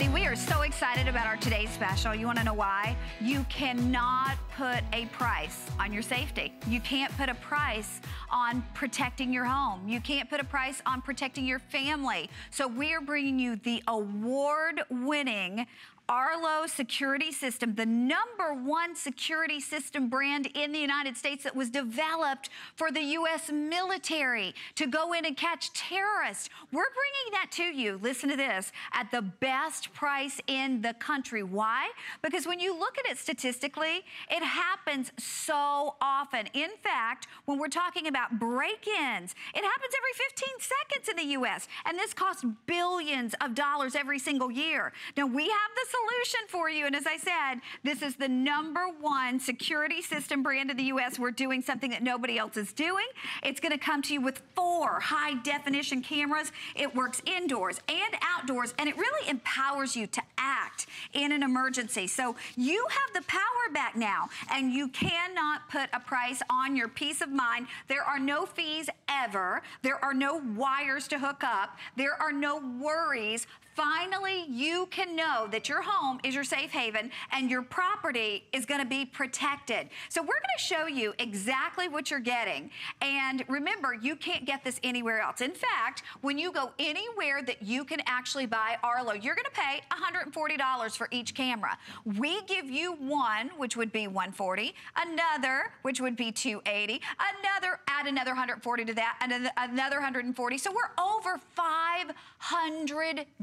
We are so excited about our today's special. You want to know why? You cannot put a price on your safety. You can't put a price on protecting your home. You can't put a price on protecting your family. So we are bringing you the award-winning Arlo security system, the number one security system brand in the United States that was developed for the U.S. military to go in and catch terrorists. We're bringing that to you, listen to this, at the best price in the country. Why? Because when you look at it statistically, it happens so often. In fact, when we're talking about break-ins, it happens every 15 seconds in the U.S. And this costs billions of dollars every single year. Now, we have the solution for you. And as I said, this is the number one security system brand in the U.S. We're doing something that nobody else is doing. It's going to come to you with four high definition cameras. It works indoors and outdoors, and it really empowers you to act in an emergency. So you have the power back now, and you cannot put a price on your peace of mind. There are no fees ever. There are no wires to hook up. There are no worries finally you can know that your home is your safe haven and your property is gonna be protected. So we're gonna show you exactly what you're getting. And remember, you can't get this anywhere else. In fact, when you go anywhere that you can actually buy Arlo, you're gonna pay $140 for each camera. We give you one, which would be 140, another, which would be 280, another, add another 140 to that, and another 140. So we're over $500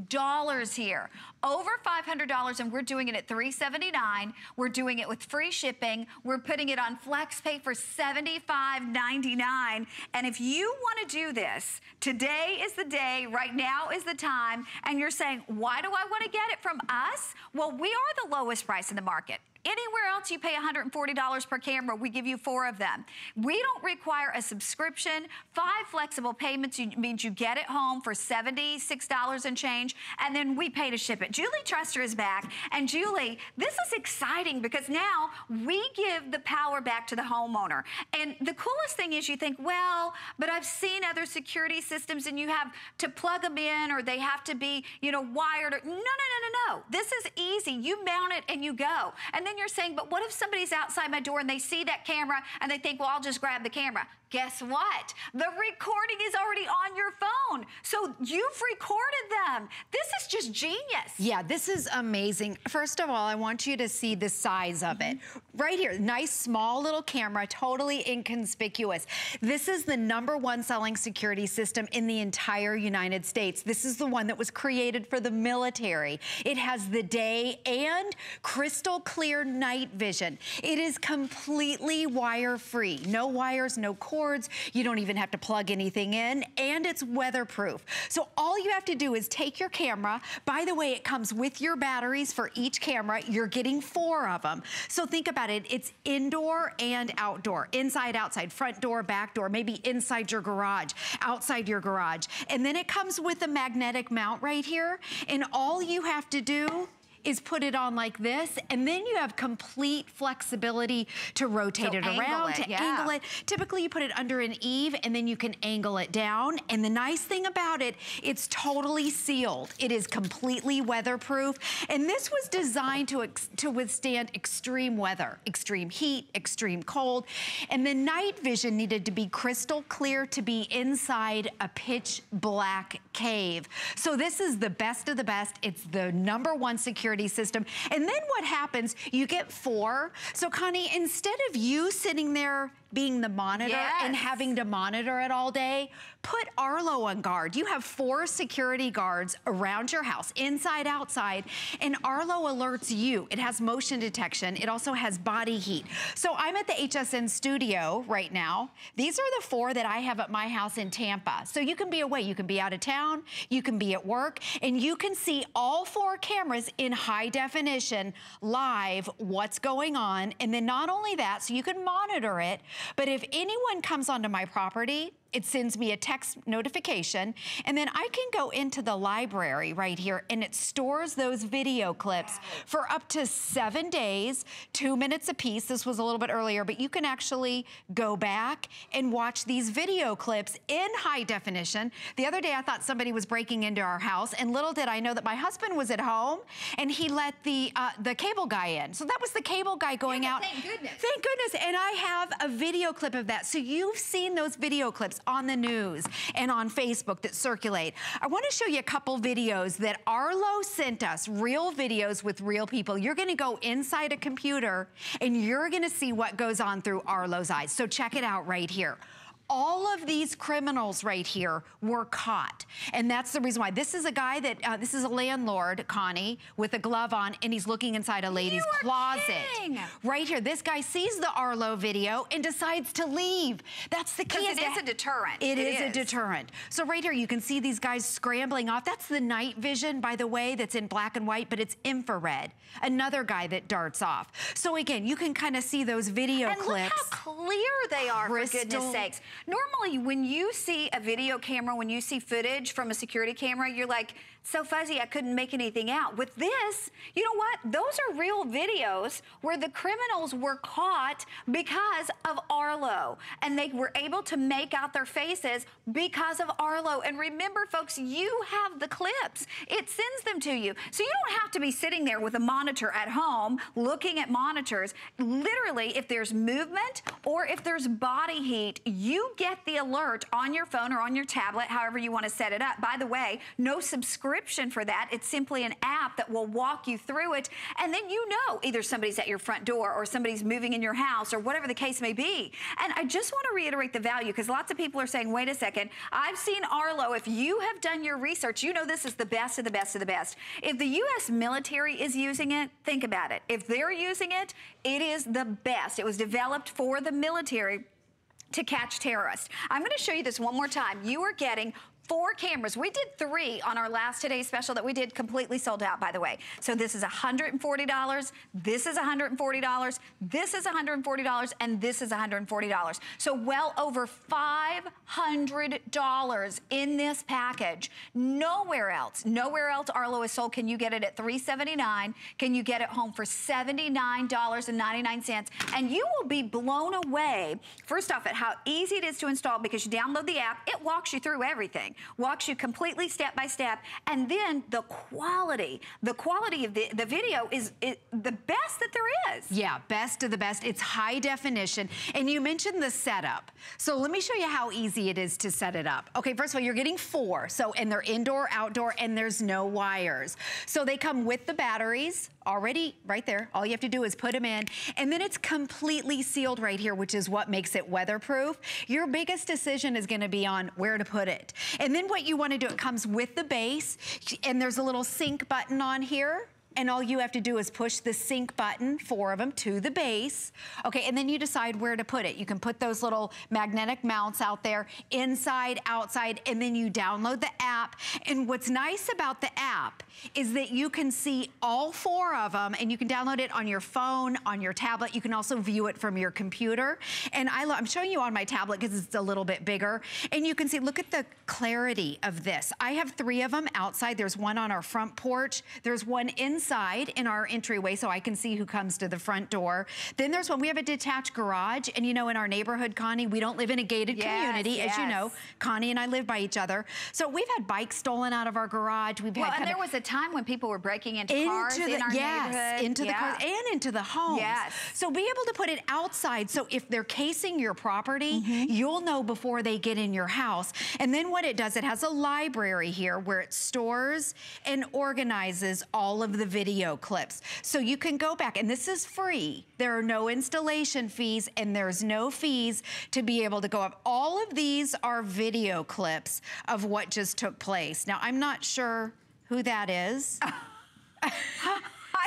dollars here. Over $500 and we're doing it at 379. We're doing it with free shipping. We're putting it on FlexPay for $75.99. And if you want to do this, today is the day, right now is the time, and you're saying, why do I want to get it from us? Well, we are the lowest price in the market. Anywhere else you pay $140 per camera, we give you four of them. We don't require a subscription. Five flexible payments means you get it home for $76 and change, and then we pay to ship it. Julie Truster is back, and Julie, this is exciting because now we give the power back to the homeowner. And the coolest thing is you think, well, but I've seen other security systems and you have to plug them in or they have to be, you know, wired. Or, no, no, no, no, no. This is easy. You mount it and you go. And then then you're saying, but what if somebody's outside my door and they see that camera and they think, well, I'll just grab the camera guess what? The recording is already on your phone. So you've recorded them. This is just genius. Yeah, this is amazing. First of all, I want you to see the size of it. Right here, nice small little camera, totally inconspicuous. This is the number one selling security system in the entire United States. This is the one that was created for the military. It has the day and crystal clear night vision. It is completely wire free. No wires, no cords cords. You don't even have to plug anything in and it's weatherproof. So all you have to do is take your camera. By the way, it comes with your batteries for each camera. You're getting four of them. So think about it. It's indoor and outdoor. Inside, outside, front door, back door, maybe inside your garage, outside your garage. And then it comes with a magnetic mount right here. And all you have to do is put it on like this, and then you have complete flexibility to rotate it around, it, to yeah. angle it. Typically, you put it under an eave, and then you can angle it down. And the nice thing about it, it's totally sealed. It is completely weatherproof. And this was designed to, to withstand extreme weather, extreme heat, extreme cold. And the night vision needed to be crystal clear to be inside a pitch black cave. So this is the best of the best. It's the number one security security system. And then what happens, you get four. So Connie, instead of you sitting there being the monitor yes. and having to monitor it all day, put Arlo on guard. You have four security guards around your house, inside, outside, and Arlo alerts you. It has motion detection. It also has body heat. So I'm at the HSN studio right now. These are the four that I have at my house in Tampa. So you can be away. You can be out of town. You can be at work. And you can see all four cameras in high definition live what's going on. And then not only that, so you can monitor it, but if anyone comes onto my property it sends me a text notification, and then I can go into the library right here, and it stores those video clips for up to seven days, two minutes a piece. This was a little bit earlier, but you can actually go back and watch these video clips in high definition. The other day, I thought somebody was breaking into our house, and little did I know that my husband was at home, and he let the uh, the cable guy in. So that was the cable guy going yeah, out. Thank goodness. Thank goodness. And I have a video clip of that. So you've seen those video clips on the news and on Facebook that circulate. I want to show you a couple videos that Arlo sent us, real videos with real people. You're going to go inside a computer and you're going to see what goes on through Arlo's eyes. So check it out right here all of these criminals right here were caught. And that's the reason why. This is a guy that, uh, this is a landlord, Connie, with a glove on, and he's looking inside a lady's closet. Kidding. Right here, this guy sees the Arlo video and decides to leave. That's the key. Because it is a deterrent. it It is, a deterrent. So right here, you can see these guys scrambling off. That's the night vision, by the way, that's in black and white, but it's infrared. Another guy that darts off. So again, you can kind of see those video and clips. look how clear they are, for goodness sakes. Normally, when you see a video camera, when you see footage from a security camera, you're like, so fuzzy, I couldn't make anything out. With this, you know what? Those are real videos where the criminals were caught because of Arlo. And they were able to make out their faces because of Arlo. And remember, folks, you have the clips. It sends them to you. So you don't have to be sitting there with a monitor at home looking at monitors. Literally, if there's movement or if there's body heat, you get the alert on your phone or on your tablet, however you want to set it up. By the way, no subscription for that. It's simply an app that will walk you through it. And then you know either somebody's at your front door or somebody's moving in your house or whatever the case may be. And I just want to reiterate the value because lots of people are saying, wait a second, I've seen Arlo. If you have done your research, you know this is the best of the best of the best. If the U.S. military is using it, think about it. If they're using it, it is the best. It was developed for the military to catch terrorists. I'm going to show you this one more time. You are getting four cameras. We did three on our last today's special that we did completely sold out, by the way. So this is $140. This is $140. This is $140. And this is $140. So well over $500 in this package. Nowhere else, nowhere else Arlo is sold. Can you get it at 379? Can you get it home for $79.99? And you will be blown away, first off, at how easy it is to install because you download the app. It walks you through everything walks you completely step by step. And then the quality, the quality of the, the video is, is the best that there is. Yeah, best of the best. It's high definition. And you mentioned the setup. So let me show you how easy it is to set it up. Okay, first of all, you're getting four. So, and they're indoor, outdoor, and there's no wires. So they come with the batteries already right there. All you have to do is put them in. And then it's completely sealed right here, which is what makes it weatherproof. Your biggest decision is gonna be on where to put it. And then what you wanna do, it comes with the base, and there's a little sync button on here and all you have to do is push the sync button, four of them, to the base. Okay, and then you decide where to put it. You can put those little magnetic mounts out there, inside, outside, and then you download the app. And what's nice about the app is that you can see all four of them, and you can download it on your phone, on your tablet. You can also view it from your computer. And I I'm showing you on my tablet because it's a little bit bigger. And you can see, look at the clarity of this. I have three of them outside. There's one on our front porch. There's one inside inside in our entryway so I can see who comes to the front door. Then there's one, we have a detached garage. And you know, in our neighborhood, Connie, we don't live in a gated Yes, community. As you know, Connie and I live by each other. So we've had bikes stolen out of our garage. We've Well, had and there was a time when people were breaking into, into cars the, in our yes, neighborhood. into the Yeah. cars and into the homes. Yes. So be able to put it outside. So if they're casing your property, Mm-hmm. you'll know before they get in your house. And then what it does, it has a library here where it stores and organizes all of the video clips. So you can go back, and this is free. There are no installation fees, and there's no fees to be able to go up. All of these are video clips of what just took place. Now, I'm not sure who that is.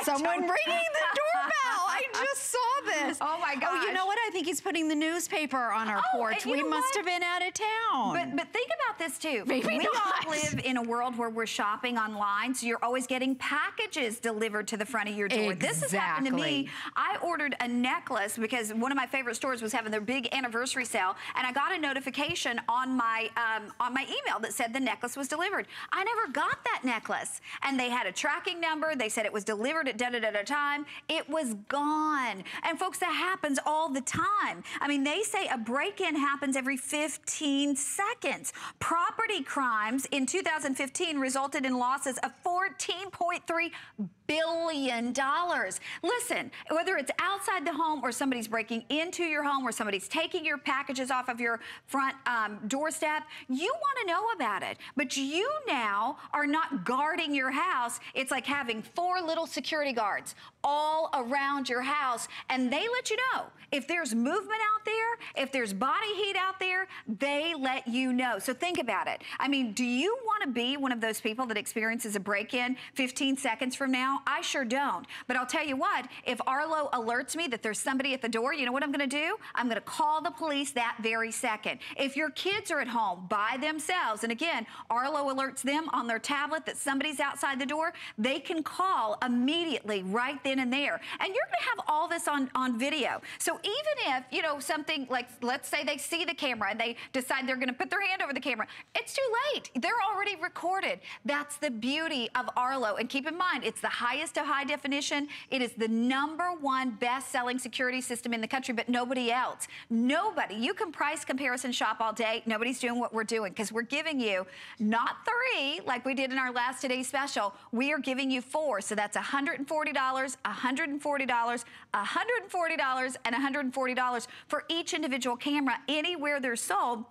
Someone ringing the doorbell. I just saw this. Oh my gosh. Oh, you know what? I think he's putting the newspaper on our Oh, porch. We must what? have been out of town. But but think about this too. Maybe we not. all live in a world where we're shopping online, so you're always getting packages delivered to the front of your door. This has happened to me. I ordered a necklace because one of my favorite stores was having their big anniversary sale, and I got a notification on my um, on my email that said the necklace was delivered. I never got that necklace, and they had a tracking number. They said it was delivered da da da da time. It was gone, and folks, that happens all the time. I mean, they say a break-in happens every 15 seconds. Property crimes in 2015 resulted in losses of 14.3 billion dollars. Listen, whether it's outside the home or somebody's breaking into your home or somebody's taking your packages off of your front um, doorstep, you want to know about it. But you now are not guarding your house. It's like having four little security guards all around your house, and they let you know if there's movement out there, if there's body heat out there, they let you know. So think about it. I mean, do you want to be one of those people that experiences a break-in 15 seconds from now? I sure don't. But I'll tell you what, if Arlo alerts me that there's somebody at the door, you know what I'm going to do? I'm going to call the police that very second. If your kids are at home by themselves, and again, Arlo alerts them on their tablet that somebody's outside the door, they can call immediately right then and there. And you're to have all this on, on video. So even if, you know, something like, let's say they see the camera and they decide they're going to put their hand over the camera, it's too late. They're already recorded. That's the beauty of Arlo. And keep in mind, it's the highest of high definition. It is the number one best-selling security system in the country, but nobody else. Nobody. You can price comparison shop all day. Nobody's doing what we're doing because we're giving you not three like we did in our last Today special. We are giving you four. So that's $140, $140, $140, and $140 for each individual camera anywhere they're sold.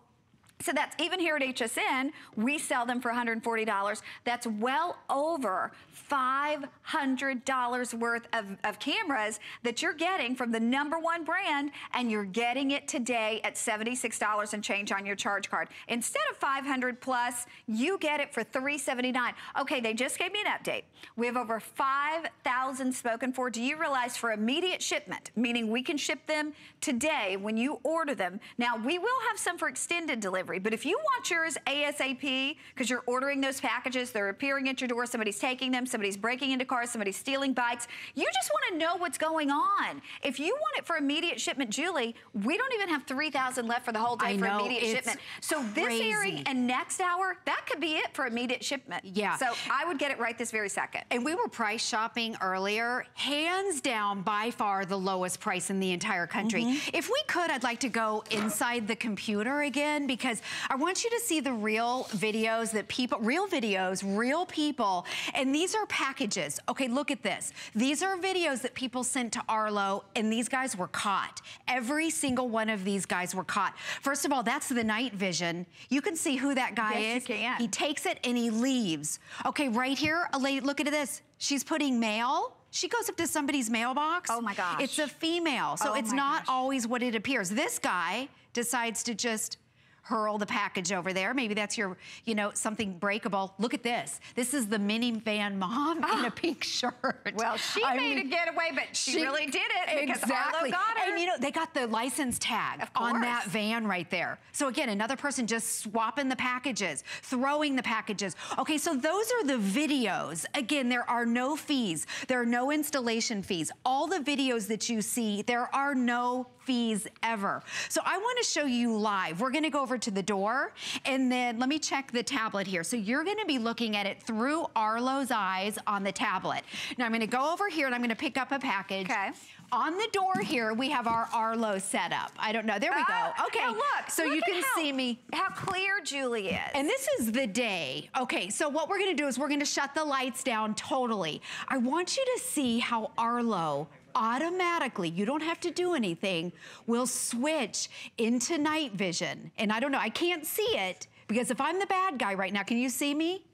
So that's even here at HSN, we sell them for $140. That's well over $500 worth of, of cameras that you're getting from the number one brand, and you're getting it today at $76 and change on your charge card. Instead of 500 plus, you get it for 379. Okay, they just gave me an update. We have over 5,000 spoken for. Do you realize for immediate shipment, meaning we can ship them today when you order them. Now, we will have some for extended delivery, but if you want yours ASAP, because you're ordering those packages, they're appearing at your door, somebody's taking them, somebody's breaking into cars, somebody's stealing bikes, you just want to know what's going on. If you want it for immediate shipment, Julie, we don't even have 3,000 left for the whole day I for know, immediate shipment. So this crazy. airing and next hour, that could be it for immediate shipment. Yeah. So I would get it right this very second. And we were price shopping earlier. Hands down, by far the lowest price in the entire country. Mm-hmm. If we could, I'd like to go inside the computer again because I want you to see the real videos that people, real videos, real people, and these are packages. Okay, look at this. These are videos that people sent to Arlo and these guys were caught. Every single one of these guys were caught. First of all, that's the night vision. You can see who that guy Yes, you is. can. He takes it and he leaves. Okay, right here, a lady, look at this. She's putting mail. She goes up to somebody's mailbox. Oh my gosh. It's a female, so Oh it's not gosh. always what it appears. This guy decides to just hurl the package over there. Maybe that's your, you know, something breakable. Look at this. This is the minivan mom in a pink shirt. Well, she I made mean, a getaway, but she, really did it because exactly. Arlo got her. And you know, they got the license tag on that van right there. So again, another person just swapping the packages, throwing the packages. Okay, so those are the videos. Again, there are no fees. There are no installation fees. All the videos that you see, there are no fees ever. So I want to show you live. We're going to go over to the door and then let me check the tablet here. So you're going to be looking at it through Arlo's eyes on the tablet. Now I'm going to go over here and I'm going to pick up a package. Okay. On the door here, we have our Arlo setup. I don't know. There we Ah, go. Okay. now look. So look you can how- see me. How clear Julie is. And this is the day. Okay, so what we're gonna do is we're gonna shut the lights down totally. I want you to see how Arlo automatically, you don't have to do anything, will switch into night vision. And I don't know, I can't see it because if I'm the bad guy right now, can you see me?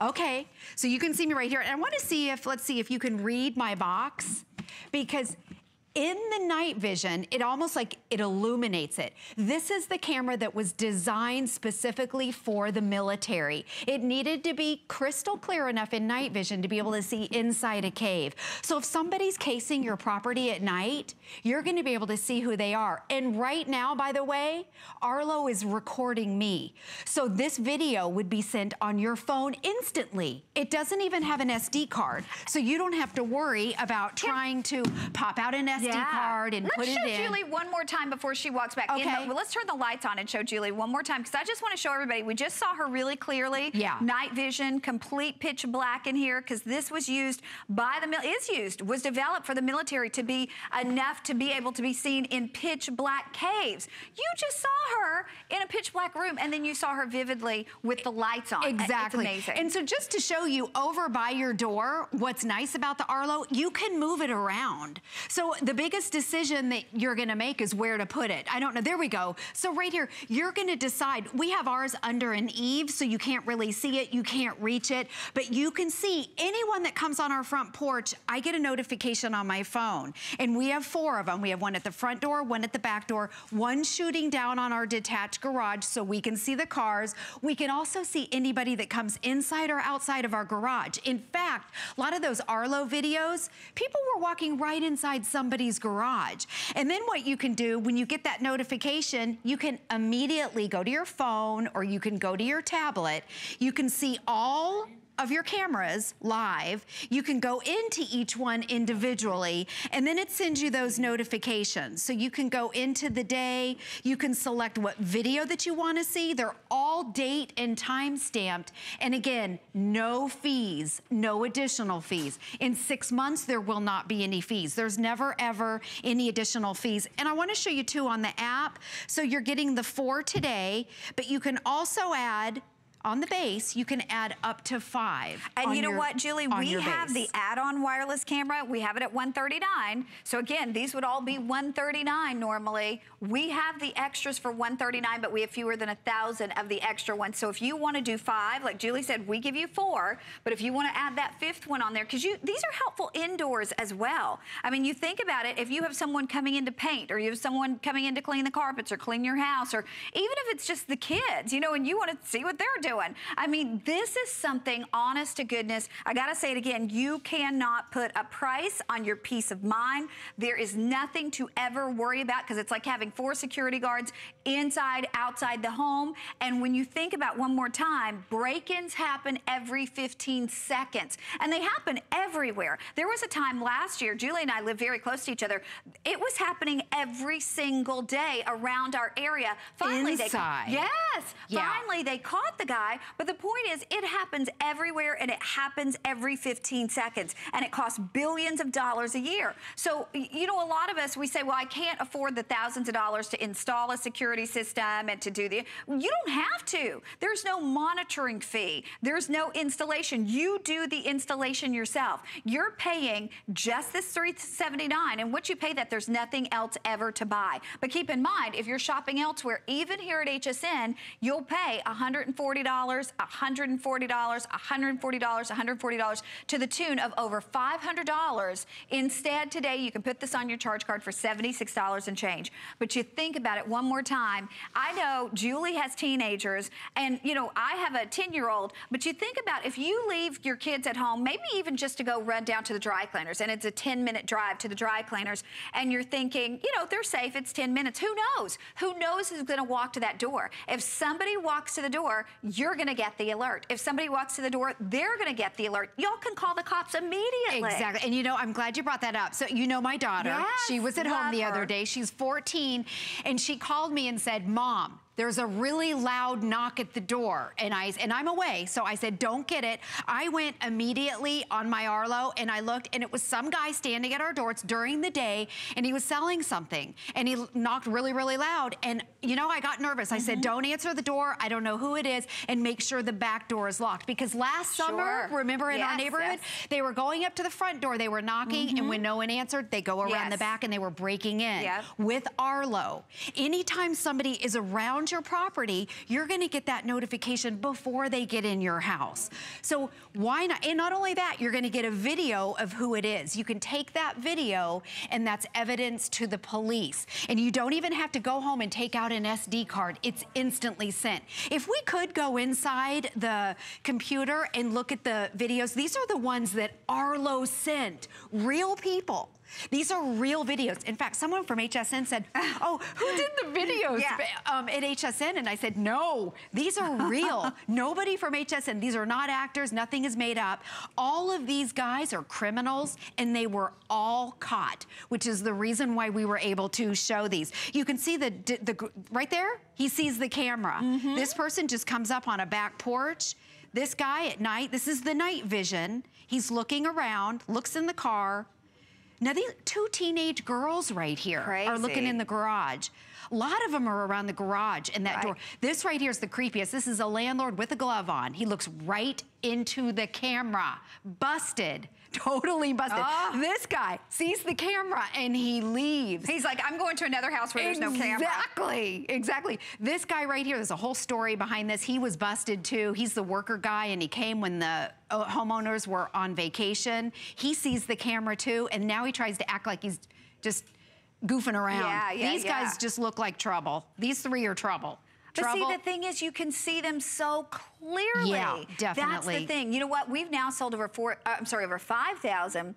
Okay, so you can see me right here. And I wanna see if, let's see if you can read my box because in the night vision, it almost like it illuminates it. This is the camera that was designed specifically for the military. It needed to be crystal clear enough in night vision to be able to see inside a cave. So if somebody's casing your property at night, you're gonna be able to see who they are. And right now, by the way, Arlo is recording me. So this video would be sent on your phone instantly. It doesn't even have an SD card. So you don't have to worry about trying to pop out an SD yeah. card and let's put it in. Let's show Julie one more time before she walks back. Okay. The, well, let's turn the lights on and show Julie one more time because I just want to show everybody. We just saw her really clearly. Yeah. Night vision, complete pitch black in here because this was used by the, is used, was developed for the military to be enough to be able to be seen in pitch black caves. You just saw her in a pitch black room and then you saw her vividly with the lights on. Exactly. It's amazing. And so just to show you over by your door, what's nice about the Arlo, you can move it around. So the biggest decision that you're gonna make is where to put it. I don't know, there we go. So right here, you're gonna decide, we have ours under an eave, so you can't really see it, you can't reach it, but you can see anyone that comes on our front porch, I get a notification on my phone. And we have four of them. We have one at the front door, one at the back door, one shooting down on our detached garage so we can see the cars. We can also see anybody that comes inside or outside of our garage. In fact, a lot of those Arlo videos, people were walking right inside somebody's garage. And then what you can do when you get that notification, you can immediately go to your phone or you can go to your tablet. You can see all of your cameras live. You can go into each one individually, and then it sends you those notifications. So you can go into the day, you can select what video that you wanna see. They're all date and time stamped. And again, no fees, no additional fees. In six months, there will not be any fees. There's never, ever any additional fees. And I wanna show you too on the app. So you're getting the four today, but you can also add on the base, you can add up to five. And you know your, what, Julie? We have base. the add-on wireless camera. We have it at 139. So again, these would all be 139 normally. We have the extras for 139, but we have fewer than a thousand of the extra ones. So if you want to do five, like Julie said, we give you four. But if you want to add that fifth one on there, because you these are helpful indoors as well. I mean, you think about it. If you have someone coming in to paint, or you have someone coming in to clean the carpets, or clean your house, or even if it's just the kids, you know, and you want to see what they're doing doing. I mean, this is something honest to goodness. I gotta say it again, you cannot put a price on your peace of mind. There is nothing to ever worry about because it's like having four security guards inside, outside the home. And when you think about one more time, break-ins happen every 15 seconds and they happen everywhere. There was a time last year, Julie and I live very close to each other. It was happening every single day around our area. Finally, Inside. They, yes. Yeah. Finally, they caught the guy but the point is, it happens everywhere and it happens every 15 seconds. And it costs billions of dollars a year. So, you know, a lot of us, we say, well, I can't afford the thousands of dollars to install a security system and to do the, you don't have to. There's no monitoring fee. There's no installation. You do the installation yourself. You're paying just this 379 and what you pay that, there's nothing else ever to buy. But keep in mind, if you're shopping elsewhere, even here at HSN, you'll pay $140 $140, $140, $140, $140 to the tune of over $500. Instead, today, you can put this on your charge card for $76 and change. But you think about it one more time. I know Julie has teenagers, and, you know, I have a 10-year-old, but you think about if you leave your kids at home, maybe even just to go run down to the dry cleaners, and it's a 10-minute drive to the dry cleaners, and you're thinking, you know, they're safe, it's 10 minutes. Who knows? Who knows who's going to walk to that door? If somebody walks to the door, you're going to get the alert. If somebody walks to the door, they're going to get the alert. Y'all can call the cops immediately. Exactly. And you know, I'm glad you brought that up. So you know my daughter, yes, she was at home the her. other day. She's 14 and she called me and said, "Mom, there's a really loud knock at the door and I and I'm away so I said don't get it I went immediately on my Arlo and I looked and it was some guy standing at our door it's during the day and he was selling something and he knocked really really loud and you know I got nervous mm -hmm. I said mm-hmm. don't answer the door I don't know who it is and make sure the back door is locked because last sure. summer remember in yes, our neighborhood yes. they were going up to the front door they were knocking mm -hmm. and when mm-hmm. no one answered they go around yes. the back and they were breaking in yep. with Arlo anytime somebody is around your property, you're gonna get that notification before they get in your house. So why not? And not only that, you're gonna get a video of who it is. You can take that video and that's evidence to the police. And you don't even have to go home and take out an SD card. It's instantly sent. If we could go inside the computer and look at the videos, these are the ones that Arlo sent. Real people these are real videos. In fact, someone from HSN said, oh, who did the videos yeah. um, at HSN? And I said, no, these are real. Nobody from HSN. These are not actors. Nothing is made up. All of these guys are criminals, and they were all caught, which is the reason why we were able to show these. You can see the, the right there, he sees the camera. Mm -hmm. This person just comes up on a back porch. This guy at night, this is the night vision. He's looking around, looks in the car, now, these two teenage girls right here Crazy. are looking in the garage. A lot of them are around the garage and that right. door. This right here is the creepiest. This is a landlord with a glove on. He looks right into the camera. Busted. Totally busted. Oh. This guy sees the camera and he leaves. He's like, I'm going to another house where exactly, there's no camera. Exactly, exactly. This guy right here, there's a whole story behind this. He was busted too. He's the worker guy and he came when the uh, homeowners were on vacation. He sees the camera too and now he tries to act like he's just goofing around. Yeah, yeah, These yeah. guys just look like trouble. These three are trouble. But trouble. see, the thing is, you can see them so clearly. Yeah, definitely. That's the thing. You know what? We've now sold over four. Uh, I'm sorry, over five thousand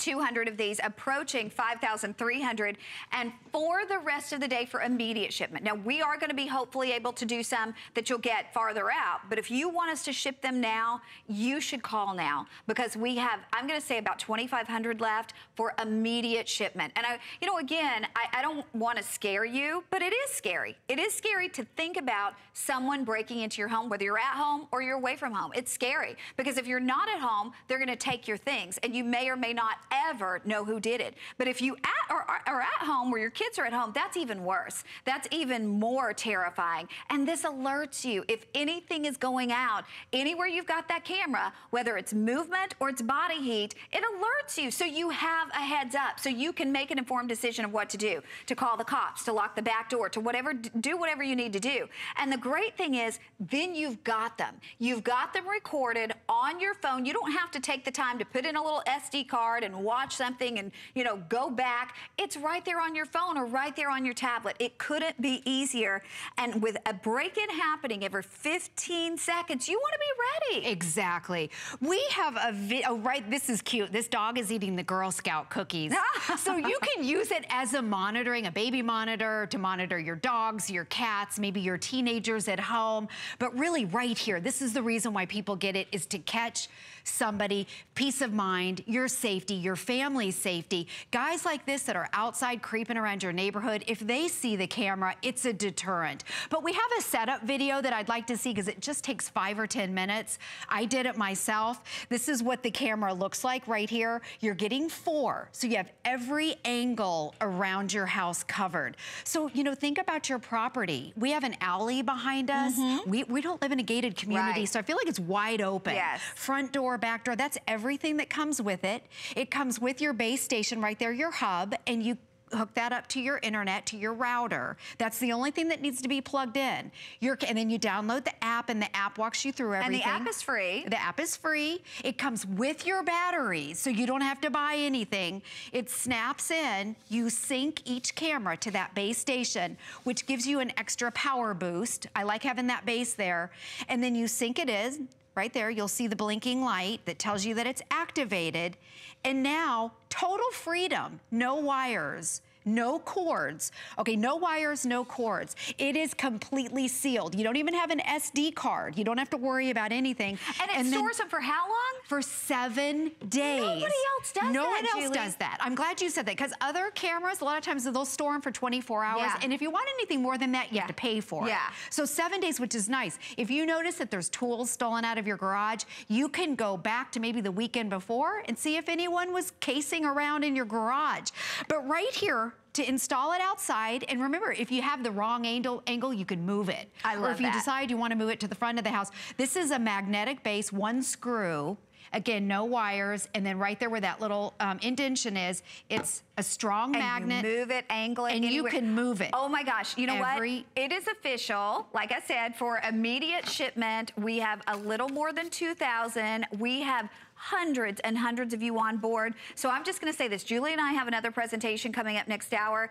200 of these, approaching 5,300, and for the rest of the day for immediate shipment. Now, we are going to be hopefully able to do some that you'll get farther out, but if you want us to ship them now, you should call now because we have, I'm going to say about 2,500 left for immediate shipment. And I, you know, again, I, I don't want to scare you, but it is scary. It is scary to think about someone breaking into your home, whether you're at home or you're away from home. It's scary because if you're not at home, they're going to take your things and you may or may not ever know who did it. But if you at, are, are at home where your kids are at home, that's even worse. That's even more terrifying. And this alerts you if anything is going out anywhere you've got that camera, whether it's movement or it's body heat, it alerts you so you have a heads up so you can make an informed decision of what to do, to call the cops, to lock the back door, to whatever, do whatever you need to do. And the great thing is then you've got them. You've got them recorded on your phone. You don't have to take the time to put in a little SD card and watch something and, you know, go back. It's right there on your phone or right there on your tablet. It couldn't be easier. And with a break-in happening every 15 seconds, you want to be ready. Exactly. We have a video, oh, right, this is cute. This dog is eating the Girl Scout cookies. so you can use it as a monitoring, a baby monitor to monitor your dogs, your cats, maybe your teenagers at home. But really right here, this is the reason why people get it is to catch somebody, peace of mind, your safety, your family's safety. Guys like this that are outside creeping around your neighborhood, if they see the camera, it's a deterrent. But we have a setup video that I'd like to see because it just takes five or 10 minutes. I did it myself. This is what the camera looks like right here. You're getting four. So you have every angle around your house covered. So, you know, think about your property. We have an alley behind us. Mm -hmm. We, we don't live in a gated community, right. so I feel like it's wide open. Yes. Front door, back door, that's everything that comes with it. It comes with your base station right there, your hub, and you hook that up to your internet, to your router. That's the only thing that needs to be plugged in. You're, and then you download the app and the app walks you through everything. And the app is free. The app is free. It comes with your batteries, so you don't have to buy anything. It snaps in. You sync each camera to that base station, which gives you an extra power boost. I like having that base there. And then you sync it in right there, you'll see the blinking light that tells you that it's activated. And now, total freedom, no wires no cords. Okay, no wires, no cords. It is completely sealed. You don't even have an SD card. You don't have to worry about anything. And it and stores them for how long? For seven days. Nobody else does no that, No one else Julie. does that. I'm glad you said that because other cameras, a lot of times they'll store them for 24 hours. Yeah. And if you want anything more than that, you yeah. have to pay for yeah. it. So seven days, which is nice. If you notice that there's tools stolen out of your garage, you can go back to maybe the weekend before and see if anyone was casing around in your garage. But right here, to install it outside. And remember, if you have the wrong angle, angle you can move it. I love that. Or if you that. decide you want to move it to the front of the house. This is a magnetic base, one screw. Again, no wires. And then right there where that little um, indention is, it's a strong and magnet. You move it, angle it, and anywhere. you can move it. Oh my gosh! You know Every... what? It is official. Like I said, for immediate shipment, we have a little more than 2,000. We have hundreds and hundreds of you on board. So I'm just going to say this. Julie and I have another presentation coming up next hour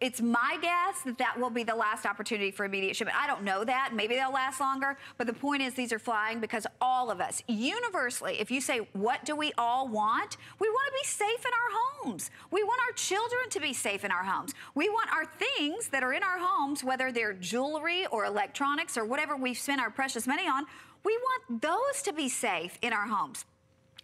it's my guess that that will be the last opportunity for immediate shipment. I don't know that. Maybe they'll last longer. But the point is these are flying because all of us, universally, if you say, what do we all want? We want to be safe in our homes. We want our children to be safe in our homes. We want our things that are in our homes, whether they're jewelry or electronics or whatever we've spent our precious money on, we want those to be safe in our homes.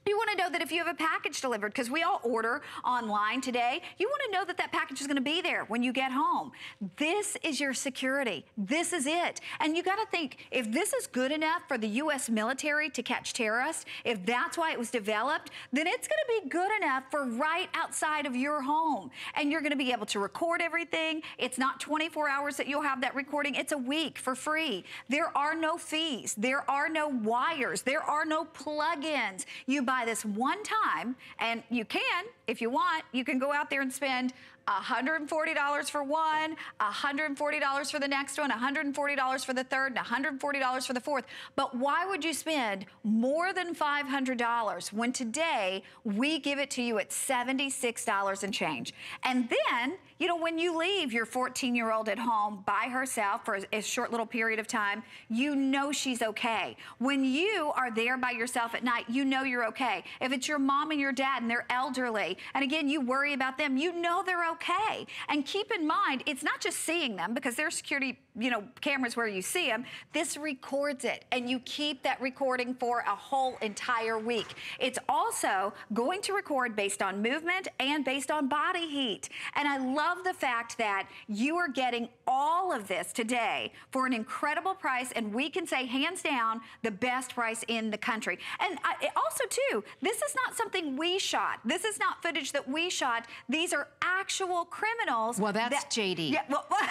You want to know that if you have a package delivered, because we all order online today, you want to know that that package is going to be there when you get home. This is your security. This is it. And you got to think, if this is good enough for the U.S. military to catch terrorists, if that's why it was developed, then it's going to be good enough for right outside of your home. And you're going to be able to record everything. It's not 24 hours that you'll have that recording. It's a week for free. There are no fees. There are no wires. There are no plugins. You buy buy this one time, and you can, if you want, you can go out there and spend $140 for one, $140 for the next one, $140 for the third, and $140 for the fourth. But why would you spend more than $500 when today we give it to you at $76 and change? And then, you know, when you leave your 14-year-old at home by herself for a, short little period of time, you know she's okay. When you are there by yourself at night, you know you're okay. If it's your mom and your dad and they're elderly, and again, you worry about them, you know they're okay okay. And keep in mind, it's not just seeing them because there's security, you know, cameras where you see them. This records it and you keep that recording for a whole entire week. It's also going to record based on movement and based on body heat. And I love the fact that you are getting all of this today for an incredible price and we can say hands down the best price in the country. And I, also too, this is not something we shot. This is not footage that we shot. These are actual criminals. Well, that's that, JD. Yeah, well, okay,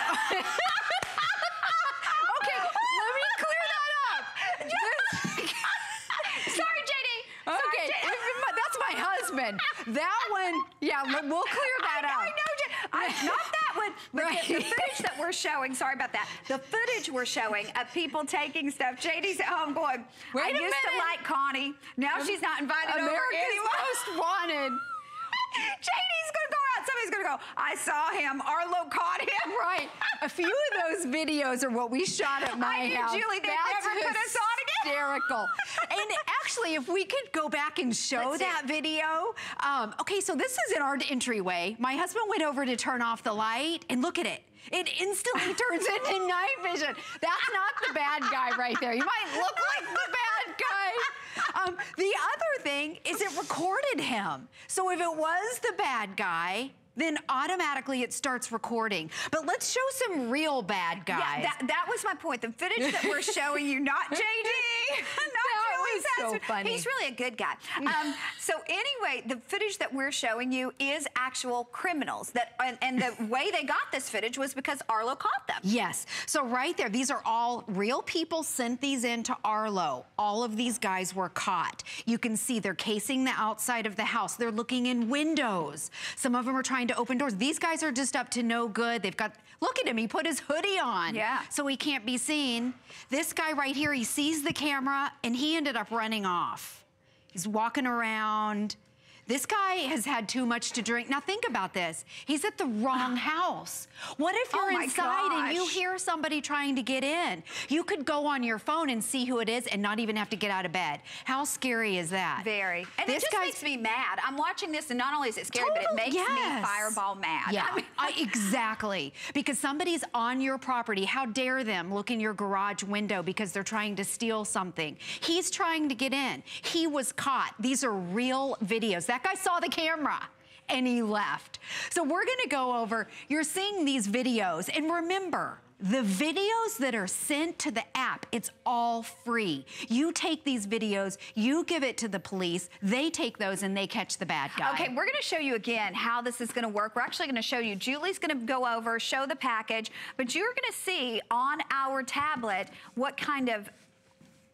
let me clear that up. Sorry, JD. Okay, Sorry, that's my husband. That one, yeah, we'll clear that I, up. I know, I, not that one, but right. the, the, footage that we're showing, sorry about that, the footage we're showing of people taking stuff, JD's at home going, Wait I used minute. to like Connie, now um, she's not invited America's over anymore. most wanted. JD's gonna go out. Somebody's gonna go, I saw him. Arlo caught him. Right. A few of those videos are what we shot at my I house. Julie, they That's never put us on. Hysterical. and actually, if we could go back and show Let's that video. Um, okay, so this is in our entryway. My husband went over to turn off the light, and look at it. It instantly turns into night vision. That's not the bad guy right there. You might look like the bad guy. Um, the other thing is it recorded him. So if it was the bad guy, then automatically it starts recording. But let's show some real bad guys. Yeah, that, that was my point. The footage that we're showing you, not JD, not was so funny. He's really a good guy. Um, so anyway, the footage that we're showing you is actual criminals. That and, and the way they got this footage was because Arlo caught them. Yes. So right there, these are all real people sent these in to Arlo. All of these guys were caught. You can see they're casing the outside of the house. They're looking in windows. Some of them are trying trying to open doors. These guys are just up to no good. They've got, look at him, he put his hoodie on. Yeah. So he can't be seen. This guy right here, he sees the camera and he ended up running off. He's walking around. This guy has had too much to drink. Now think about this. He's at the wrong house. What if you're oh inside gosh. and you hear somebody trying to get in? You could go on your phone and see who it is and not even have to get out of bed. How scary is that? Very. And this it just makes me mad. I'm watching this and not only is it scary, total, but it makes yes. me fireball mad. Yeah, I mean, I, exactly. Because somebody's on your property. How dare them look in your garage window because they're trying to steal something. He's trying to get in. He was caught. These are real videos. That guy saw the camera and he left. So we're gonna go over, you're seeing these videos and remember, the videos that are sent to the app, it's all free. You take these videos, you give it to the police, they take those and they catch the bad guy. Okay, we're gonna show you again how this is gonna work. We're actually gonna show you, Julie's gonna go over, show the package, but you're gonna see on our tablet what kind of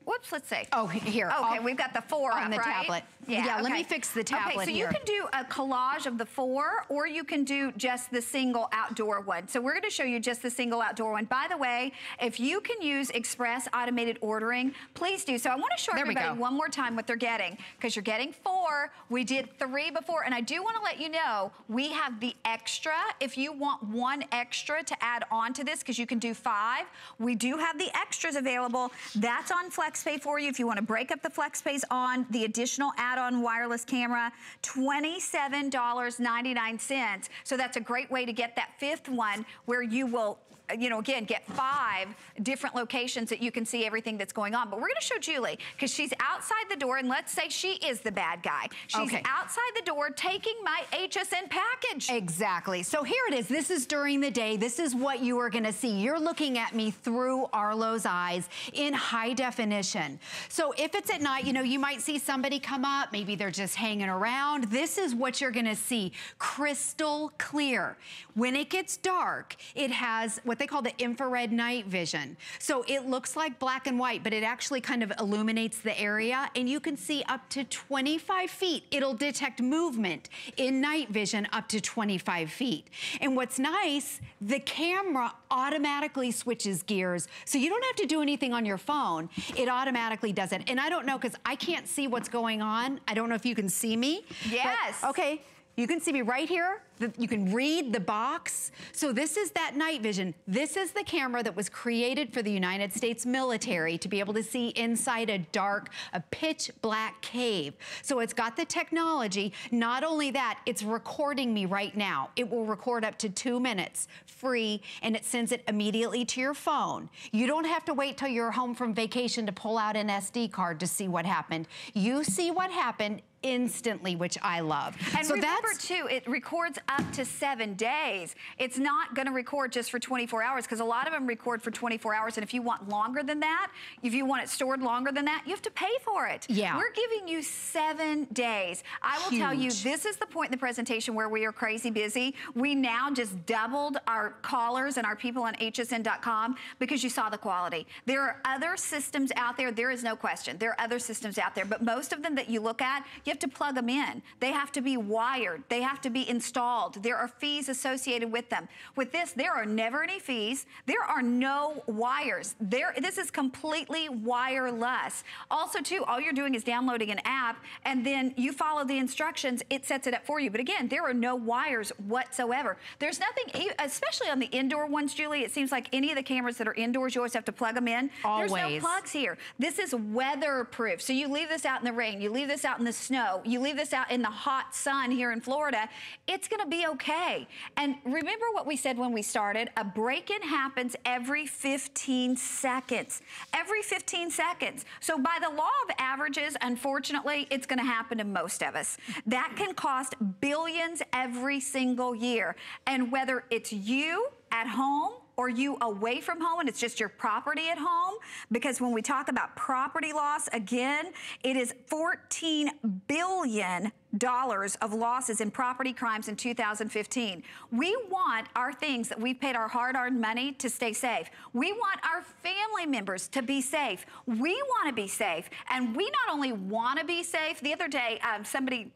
whoops, let's see. Oh, here. Okay, I'll, we've got the four on up, the right? tablet. Yeah, yeah okay. let me fix the tablet Okay, so here. you can do a collage of the four, or you can do just the single outdoor one. So we're gonna show you just the single outdoor one. By the way, if you can use express automated ordering, please do so. I wanna show There everybody one more time what they're getting, because you're getting four. We did three before, and I do wanna let you know, we have the extra. If you want one extra to add on to this, because you can do five, we do have the extras available. That's on FlexPay for you if you wanna break up the FlexPays on the additional add-on wireless camera, $27.99. So that's a great way to get that fifth one where you will you know, again, get five different locations that you can see everything that's going on. But we're gonna show Julie, because she's outside the door, and let's say she is the bad guy. She's Okay. outside the door taking my HSN package. Exactly. So here it is. This is during the day. This is what you are going to see. You're looking at me through Arlo's eyes in high definition. So if it's at night, you know, you might see somebody come up. Maybe they're just hanging around. This is what you're going to see. Crystal clear. When it gets dark, it has what they call the infrared night vision. So it looks like black and white, but it actually kind of illuminates the area and you can see up to 25 feet. It'll detect movement in night vision up to 25 feet. And what's nice, the camera automatically switches gears. So you don't have to do anything on your phone. It automatically does it. And I don't know, because I can't see what's going on. I don't know if you can see me. but- Yes. okay. You can see me right here. You can read the box. So this is that night vision. This is the camera that was created for the United States military to be able to see inside a dark, a pitch black cave. So it's got the technology. Not only that, it's recording me right now. It will record up to two minutes free and it sends it immediately to your phone. You don't have to wait till you're home from vacation to pull out an SD card to see what happened. You see what happened instantly, which I love. And so remember too, it records up to seven days. It's not gonna record just for 24 hours because a lot of them record for 24 hours. And if you want longer than that, if you want it stored longer than that, you have to pay for it. Yeah. We're giving you seven days. I will tell you, this is the point in the presentation where we are crazy busy. We now just doubled our callers and our people on hsn.com because you saw the quality. There are other systems out there, there is no question. There are other systems out there, but most of them that you look at, you have to plug them in. They have to be wired. They have to be installed. There are fees associated with them. With this, there are never any fees. There are no wires. There, this is completely wireless. Also, too, all you're doing is downloading an app, and then you follow the instructions. It sets it up for you. But again, there are no wires whatsoever. There's nothing, especially on the indoor ones, Julie. It seems like any of the cameras that are indoors, you always have to plug them in. Always. There's no plugs here. This is weatherproof. So you leave this out in the rain, you leave this out in the snow, you leave this out in the hot sun here in Florida, it's gonna be okay. And remember what we said when we started, a break-in happens every 15 seconds. Every 15 seconds. So by the law of averages, unfortunately, it's gonna happen to most of us. That can cost billions every single year. And whether it's you at home or you away from home and it's just your property at home? Because when we talk about property loss again it is 14 billion dollars of losses in property crimes in 2015 we want our things that we've paid our hard-earned money to stay safe. We want our family members to be safe. We want to be safe. And we not only want to be safe the other day um, somebody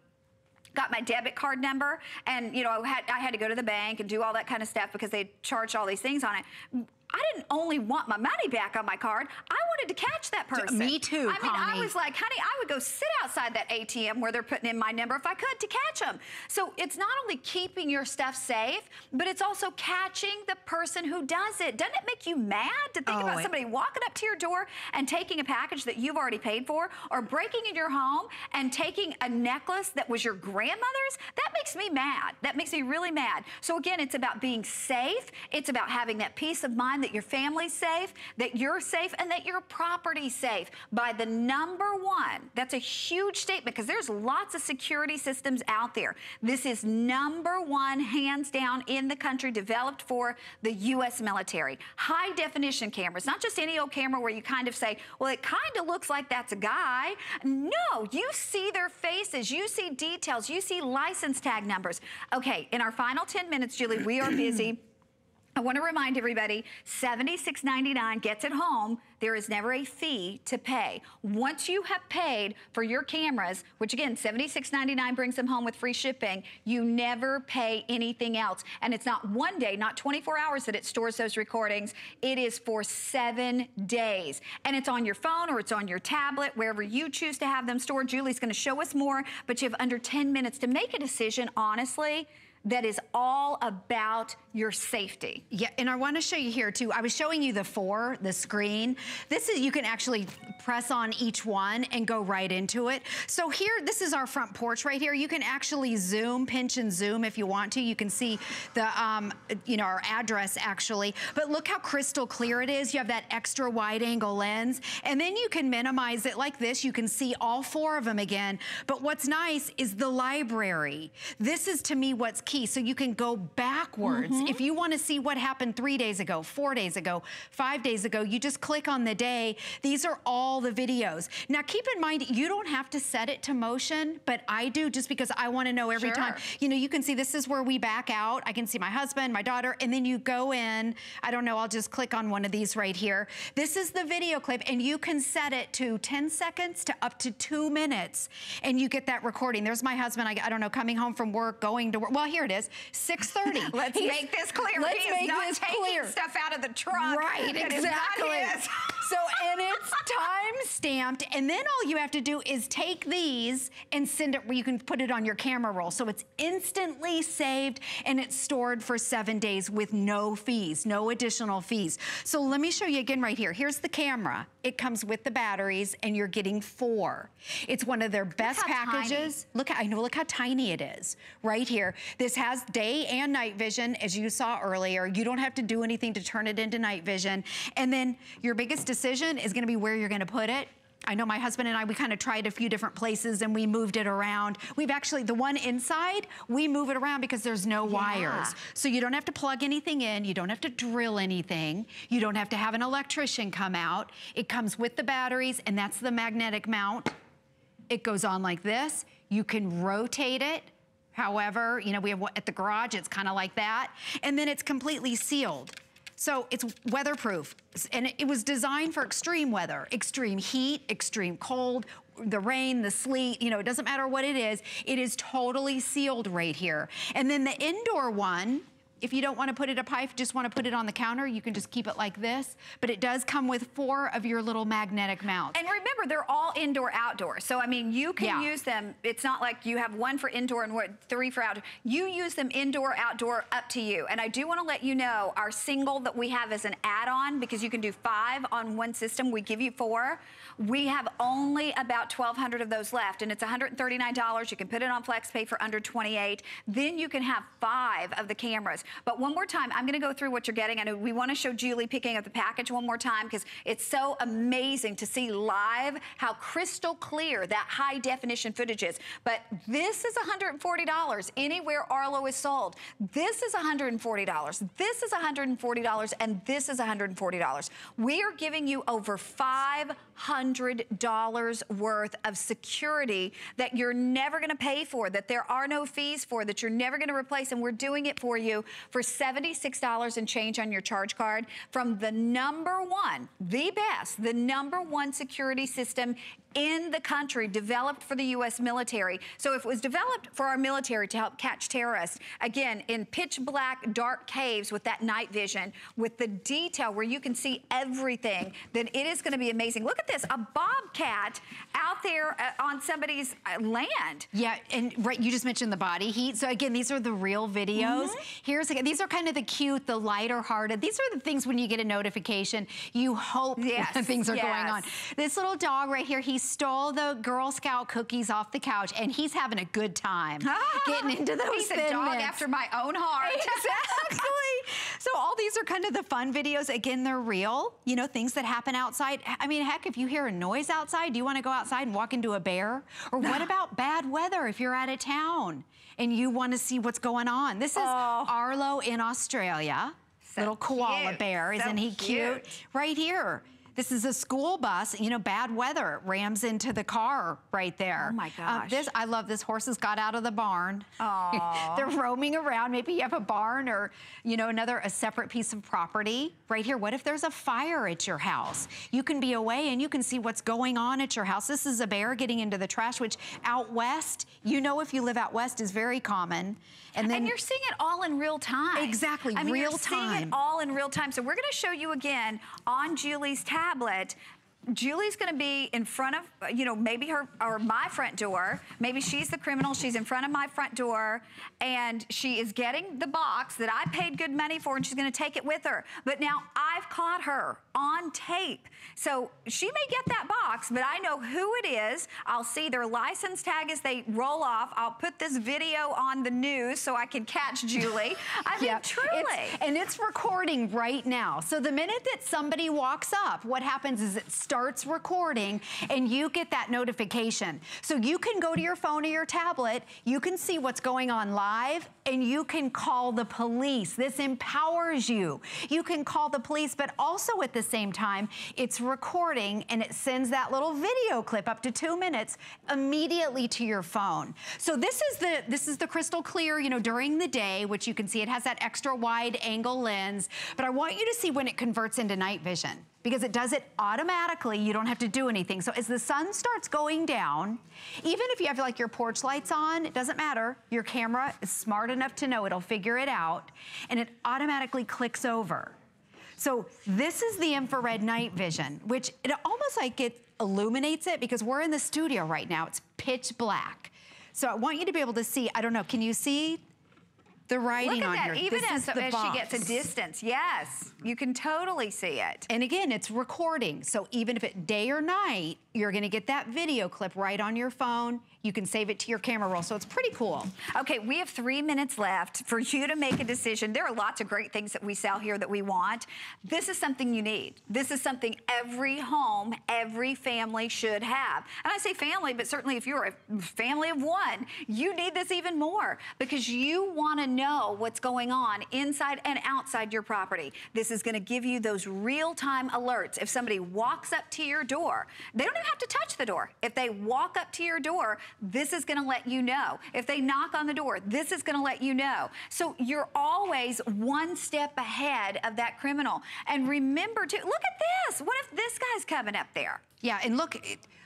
got my debit card number and you know I had, I had to go to the bank and do all that kind of stuff because they charged all these things on it I didn't only want my money back on my card. I wanted to catch that person. me too, I mean, I was like, honey, I would go sit outside that ATM where they're putting in my number if I could to catch them. So it's not only keeping your stuff safe, but it's also catching the person who does it. Doesn't it make you mad to think Oh, about somebody walking up to your door and taking a package that you've already paid for, or breaking in your home and taking a necklace that was your grandmother's? That makes me mad. That makes me really mad. So again, it's about being safe. It's about having that peace of mind that your family's safe, that you're safe, and that your property's safe by the number one. That's a huge statement because there's lots of security systems out there. This is number one, hands down, in the country, developed for the U.S. military. High definition cameras, not just any old camera where you kind of say, well, it kind of looks like that's a guy. No, you see their faces, you see details, you see license tag numbers. Okay, in our final 10 minutes, Julie, we are busy. I want to remind everybody, $76.99 gets it home. There is never a fee to pay. Once you have paid for your cameras, which again, $76.99 brings them home with free shipping, you never pay anything else. And it's not one day, not 24 hours that it stores those recordings. It is for seven days. And it's on your phone or it's on your tablet, wherever you choose to have them stored. Julie's going to show us more, but you have under 10 minutes to make a decision, honestly, that is all about your safety. Yeah, and I want to show you here too. I was showing you the four, the screen. This is, you can actually press on each one and go right into it. So here, this is our front porch right here. You can actually zoom, pinch and zoom if you want to. You can see the, um, you know, our address actually. But look how crystal clear it is. You have that extra wide angle lens. And then you can minimize it like this. You can see all four of them again. But what's nice is the library. This is to me what's key. So you can go backwards. Mm -hmm. If you want to see what happened three days ago, four days ago, five days ago, you just click on the day. These are all the videos. Now keep in mind, you don't have to set it to motion, but I do just because I want to know every sure. time. You know, you can see this is where we back out. I can see my husband, my daughter, and then you go in. I don't know, I'll just click on one of these right here. This is the video clip, and you can set it to 10 seconds to up to two minutes, and you get that recording. There's my husband, I, I don't know, coming home from work, going to work. Well, here it is, 6.30. let's He's, make this clear. Let's he make this clear. stuff out of the trunk. Right, exactly. so, and it's time stamped. And then all you have to do is take these and send it where you can put it on your camera roll. So it's instantly saved and it's stored for seven days with no fees, no additional fees. So let me show you again right here. Here's the camera. It comes with the batteries and you're getting four. It's one of their best packages. Tiny. Look, I know, look how tiny it is right here. This has day and night vision, as you saw earlier. You don't have to do anything to turn it into night vision. And then your biggest decision is gonna be where you're gonna put it. I know my husband and I, we kind of tried a few different places and we moved it around. We've actually, the one inside, we move it around because there's no yeah. wires. So you don't have to plug anything in. You don't have to drill anything. You don't have to have an electrician come out. It comes with the batteries and that's the magnetic mount. It goes on like this. You can rotate it. However, you know, we have at the garage, it's kind of like that. And then it's completely sealed. So it's weatherproof. And it was designed for extreme weather, extreme heat, extreme cold, the rain, the sleet, you know, it doesn't matter what it is. It is totally sealed right here. And then the indoor one, if you don't want to put it a pipe, just want to put it on the counter, you can just keep it like this. But it does come with four of your little magnetic mounts. And remember, they're all indoor, outdoor. So, I mean, you can yeah. use them. It's not like you have one for indoor and three for outdoor. You use them indoor, outdoor, up to you. And I do want to let you know, our single that we have as an add-on, because you can do five on one system, we give you four. We have only about 1,200 of those left, and it's $139. You can put it on FlexPay for under 28. Then you can have five of the cameras. But one more time, I'm going to go through what you're getting. I know we want to show Julie picking up the package one more time because it's so amazing to see live how crystal clear that high definition footage is. But this is $140 anywhere Arlo is sold. This is $140. This is $140, and this is $140. We are giving you over 500 $100 worth of security that you're never going to pay for, that there are no fees for, that you're never going to replace. And we're doing it for you for $76 and change on your charge card from the number one, the best, the number one security system in the country developed for the U.S. military. So if it was developed for our military to help catch terrorists, again, in pitch black, dark caves with that night vision, with the detail where you can see everything, then it is going to be amazing. Look at this, a bobcat out there uh, on somebody's uh, land. Yeah, and right, you just mentioned the body heat. So again, these are the real videos. Mm -hmm. Here's again, these are kind of the cute, the lighter hearted. These are the things when you get a notification, you hope yes, things are yes. going on. This little dog right here, he's stole the Girl Scout cookies off the couch and he's having a good time getting into those He's a dog after my own heart. Exactly. so all these are kind of the fun videos. Again, they're real, you know, things that happen outside. I mean, heck, if you hear a noise outside, do you want to go outside and walk into a bear? Or what about bad weather if you're out of town and you want to see what's going on? This is oh. Arlo in Australia. So little koala cute. bear. So Isn't he cute? cute? Right here. This is a school bus, you know, bad weather rams into the car right there. Oh my Uh, gosh. this, I love this. Horses got out of the barn. They're roaming around. Maybe you have a barn or, you know, another, a separate piece of property right here. What if there's a fire at your house? You can be away and you can see what's going on at your house. This is a bear getting into the trash, which out west, you know, if you live out west is very common. And then and you're seeing it all in real time. Exactly, I mean, real you're seeing it time. all in real time. So we're going to show you again on Julie's tablet. Julie's going to be in front of, you know, maybe her or my front door. Maybe she's the criminal. She's in front of my front door, and she is getting the box that I paid good money for, and she's going to take it with her. But now I've caught her on tape, so she may get that box, but I know who it is. I'll see their license tag as they roll off. I'll put this video on the news so I can catch Julie. I mean, Yeah, truly. it's- and it's recording right now. So the minute that somebody walks up, what happens is it starts recording and you get that notification. So you can go to your phone or your tablet, you can see what's going on live, and you can call the police. This empowers you. You can call the police, but also at the same time, it's recording and it sends that little video clip up to two minutes immediately to your phone. So this is the this is the crystal clear, you know, during the day, which you can see it has that extra wide angle lens. But I want you to see when it converts into night vision because it does it automatically. You don't have to do anything. So as the sun starts going down, even if you have like your porch lights on, it doesn't matter. Your camera is smart enough to know it'll figure it out and it automatically clicks over. So this is the infrared night vision, which it almost like it illuminates it because we're in the studio right now. It's pitch black. So I want you to be able to see, I don't know, can you see the writing Look at on that, here? even as, as she gets a distance. Yes, you can totally see it. And again, it's recording. So even if it's day or night, you're gonna get that video clip right on your phone. You can save it to your camera roll. So it's pretty cool. Okay, we have three minutes left for you to make a decision. There are lots of great things that we sell here that we want. This is something you need. This is something every home, every family should have. And I say family, but certainly if you're a family of one, you need this even more because you want to know what's going on inside and outside your property. This is going to give you those real-time alerts. If somebody walks up to your door, they don't even have to touch the door. If they walk up to your door, this is going to let you know. If they knock on the door, this is going to let you know. So you're always one step ahead of that criminal. And remember to look at this. What if this guy's coming up there? Yeah, and look,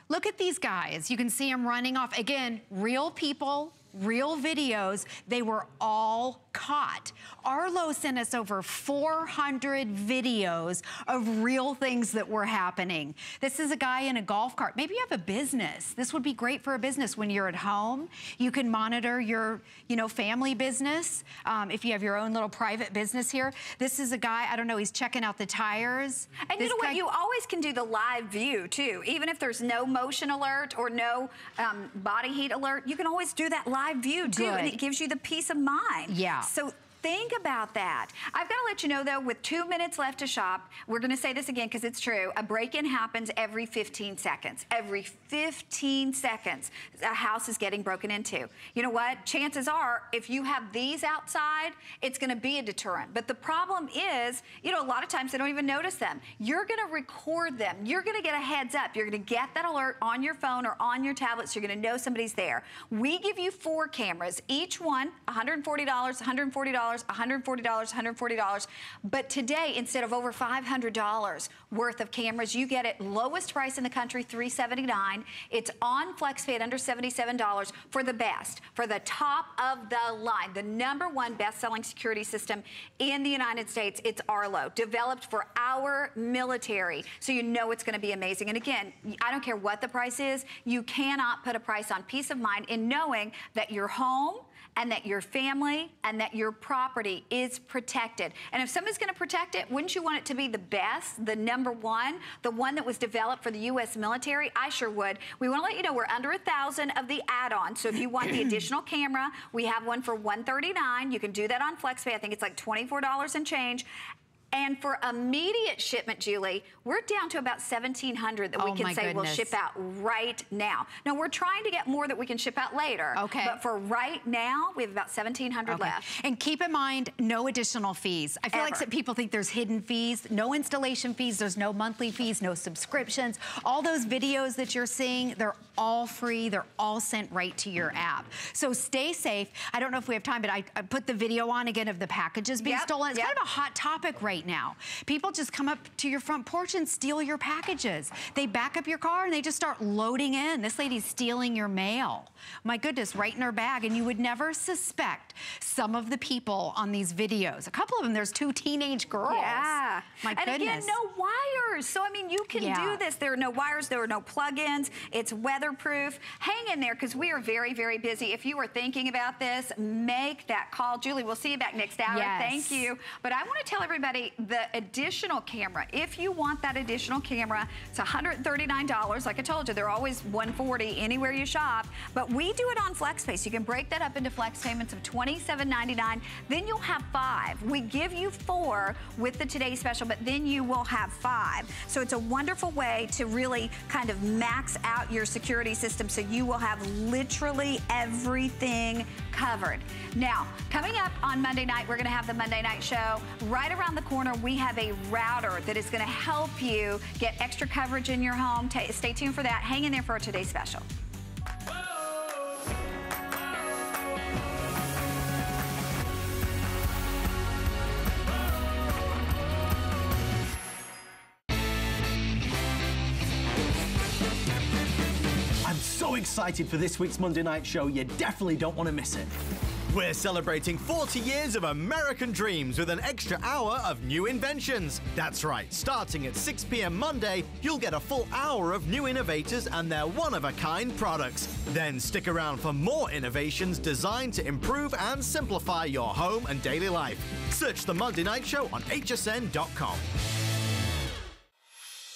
look at these guys. You can see them running off. Again, real people, real videos. They were all caught. Arlo sent us over 400 videos of real things that were happening. This is a guy in a golf cart. Maybe you have a business. This would be great for a business when you're at home. You can monitor your, you know, family business. Um, if you have your own little private business here. This is a guy, I don't know, he's checking out the tires. And This you know what? You always can do the live view too. Even if there's no motion alert or no um, body heat alert, you can always do that live view too. And it gives you the peace of mind. Yeah. So think about that. I've got to let you know though, with two minutes left to shop, we're going to say this again because it's true. A break-in happens every 15 seconds. Every 15 seconds, a house is getting broken into. You know what? Chances are, if you have these outside, it's going to be a deterrent. But the problem is, you know, a lot of times they don't even notice them. You're going to record them. You're going to get a heads up. You're going to get that alert on your phone or on your tablet, so you're going to know somebody's there. We give you four cameras, each one $140, $140, $140, $140. But today, instead of over $500 worth of cameras, you get it lowest price in the country, $379. It's on FlexPay at under $77 for the best, for the top of the line, the number one best-selling security system in the United States. It's Arlo, developed for our military, so you know it's going to be amazing. And again, I don't care what the price is, you cannot put a price on peace of mind in knowing that your home and that your family and that your property is protected. And if somebody's going to protect it, wouldn't you want it to be the best, the number one, the one that was developed for the U.S. military? I sure would. We want to let you know we're under a thousand of the add-on. So if you want the additional camera, we have one for 139. You can do that on FlexPay. I think it's like $24 and change. And for immediate shipment, Julie, we're down to about 1,700 that oh we can say will ship out right now. Now, we're trying to get more that we can ship out later. Okay. But for right now, we have about 1,700 okay. left. And keep in mind, no additional fees. I feel Ever. like some people think there's hidden fees, no installation fees, there's no monthly fees, no subscriptions. All those videos that you're seeing, they're all free. They're all sent right to your app. So stay safe. I don't know if we have time, but I, I put the video on again of the packages being yep, stolen. It's yep. kind of a hot topic right now. People just come up to your front porch and steal your packages. They back up your car and they just start loading in. This lady's stealing your mail. My goodness, right in her bag. And you would never suspect some of the people on these videos. A couple of them, there's two teenage girls. Yeah. My and goodness. again, no wires. So, I mean, you can yeah. do this. There are no wires. There are no plug-ins. It's weatherproof. Hang in there because we are very, very busy. If you are thinking about this, make that call. Julie, we'll see you back next hour. Yes. Thank you. But I want to tell everybody the additional camera. If you want that additional camera, it's $139. Like I told you, they're always 140 anywhere you shop. But we do it on FlexPay. So you can break that up into flex payments of $27.99. Then you'll have five. We give you four with the Today Special, but then you will have five. So it's a wonderful way to really kind of max out your security system so you will have literally everything covered. Now, coming up on Monday night, we're going to have the Monday night show. Right around the corner, we have a router that is going to help you get extra coverage in your home. stay tuned for that. Hang in there for our Today Special. so excited for this week's Monday Night Show, you definitely don't want to miss it. We're celebrating 40 years of American dreams with an extra hour of new inventions. That's right, starting at 6 p.m. Monday, you'll get a full hour of new innovators and their one of a kind products. Then stick around for more innovations designed to improve and simplify your home and daily life. Search the Monday Night Show on hsn.com.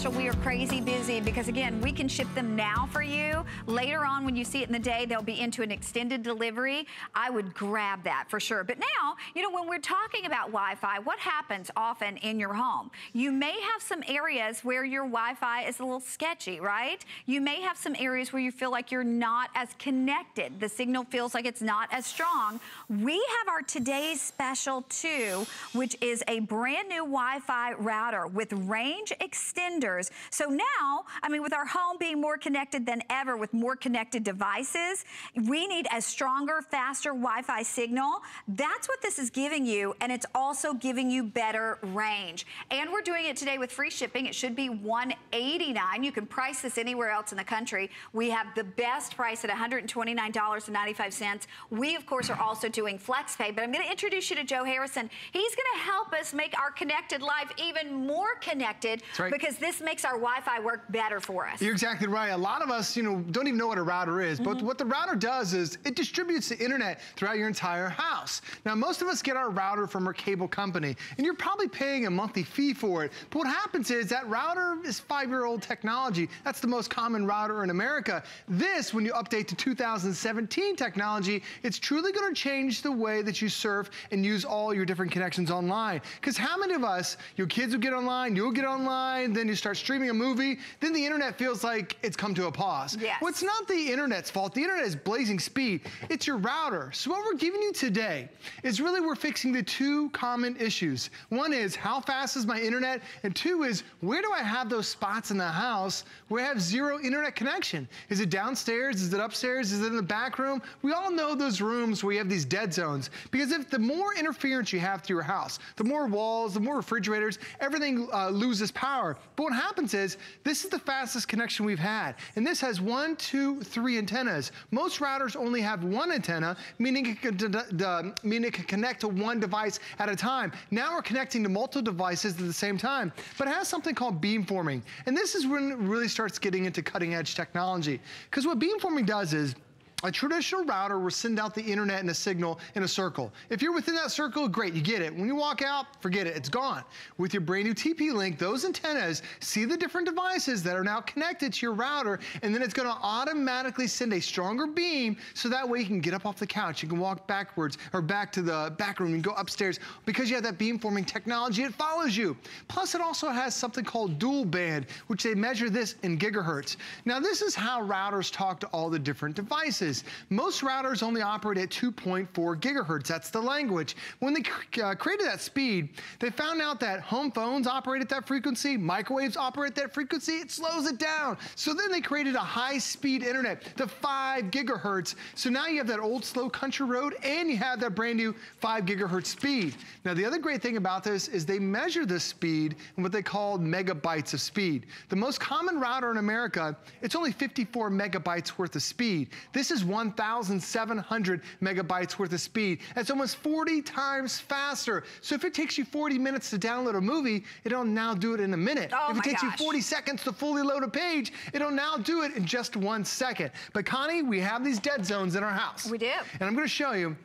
Special, we are crazy busy because again, we can ship them now for you. Later on, when you see it in the day, they'll be into an extended delivery. I would grab that for sure. But now, you know, when we're talking about Wi-Fi, what happens often in your home? You may have some areas where your Wi-Fi is a little sketchy, right? You may have some areas where you feel like you're not as connected. The signal feels like it's not as strong. We have our today's special too, which is a brand new Wi-Fi router with range extenders. So now, I mean, with our home being more connected than ever with more connected devices, we need a stronger, faster Wi-Fi signal. That's what this is giving you, and it's also giving you better range. And we're doing it today with free shipping. It should be 189. You can price this anywhere else in the country. We have the best price at $129.95. We, of course, are also doing FlexPay, but I'm going to introduce you to Joe Harrison. He's going to help us make our connected life even more connected right. because this makes our Wi-Fi work better for us. You're exactly right. A lot of us, you know, don't even know what a router is, mm -hmm. but mm-hmm. what the router does is it distributes the internet throughout your entire house. Now, most of us get our router from our cable company, and you're probably paying a monthly fee for it. But what happens is that router is five-year-old technology. That's the most common router in America. This, when you update to 2017 technology, it's truly gonna change the way that you surf and use all your different connections online. Because how many of us, your kids will get online, you'll get online, online, then you start streaming a movie, then the internet feels like it's come to a pause. Yes. Well, it's not the internet's fault. The internet is blazing speed. It's your router. So what we're giving you today is really we're fixing the two common issues. One is how fast is my internet? And two is where do I have those spots in the house where I have zero internet connection? Is it downstairs? Is it upstairs? Is it in the back room? We all know those rooms where you have these dead zones. Because if the more interference you have to your house, the more walls, the more refrigerators, everything uh, loses power. But what happens is, this is the fastest connection we've had. And this has one, two, three antennas. Most routers only have one antenna, meaning it can, meaning it can connect to one device at a time. Now we're connecting to multiple devices at the same time. But it has something called beamforming. And this is when it really starts getting into cutting edge technology. Because what beamforming does is, a traditional router will send out the internet and a signal in a circle. If you're within that circle, great, you get it. When you walk out, forget it, it's gone. With your brand new TP-Link, those antennas see the different devices that are now connected to your router, and then it's gonna automatically send a stronger beam, so that way you can get up off the couch, you can walk backwards, or back to the back room and go upstairs. Because you have that beamforming technology, it follows you. Plus, it also has something called dual band, which they measure this in gigahertz. Now, this is how routers talk to all the different devices is. Most routers only operate at 2.4 gigahertz. That's the language. When they uh, created that speed, they found out that home phones operate at that frequency, microwaves operate at that frequency, it slows it down. So then they created a high-speed internet, the 5 gigahertz. So now you have that old slow country road and you have that brand new 5 gigahertz speed. Now the other great thing about this is they measure this speed in what they call megabytes of speed. The most common router in America, it's only 54 megabytes worth of speed. This is is 1,700 megabytes worth of speed. That's almost 40 times faster. So if it takes you 40 minutes to download a movie, it'll now do it in a minute. Oh if it takes gosh. you 40 seconds to fully load a page, it'll now do it in just one second. But Connie, we have these dead zones in our house. We do. And I'm gonna show you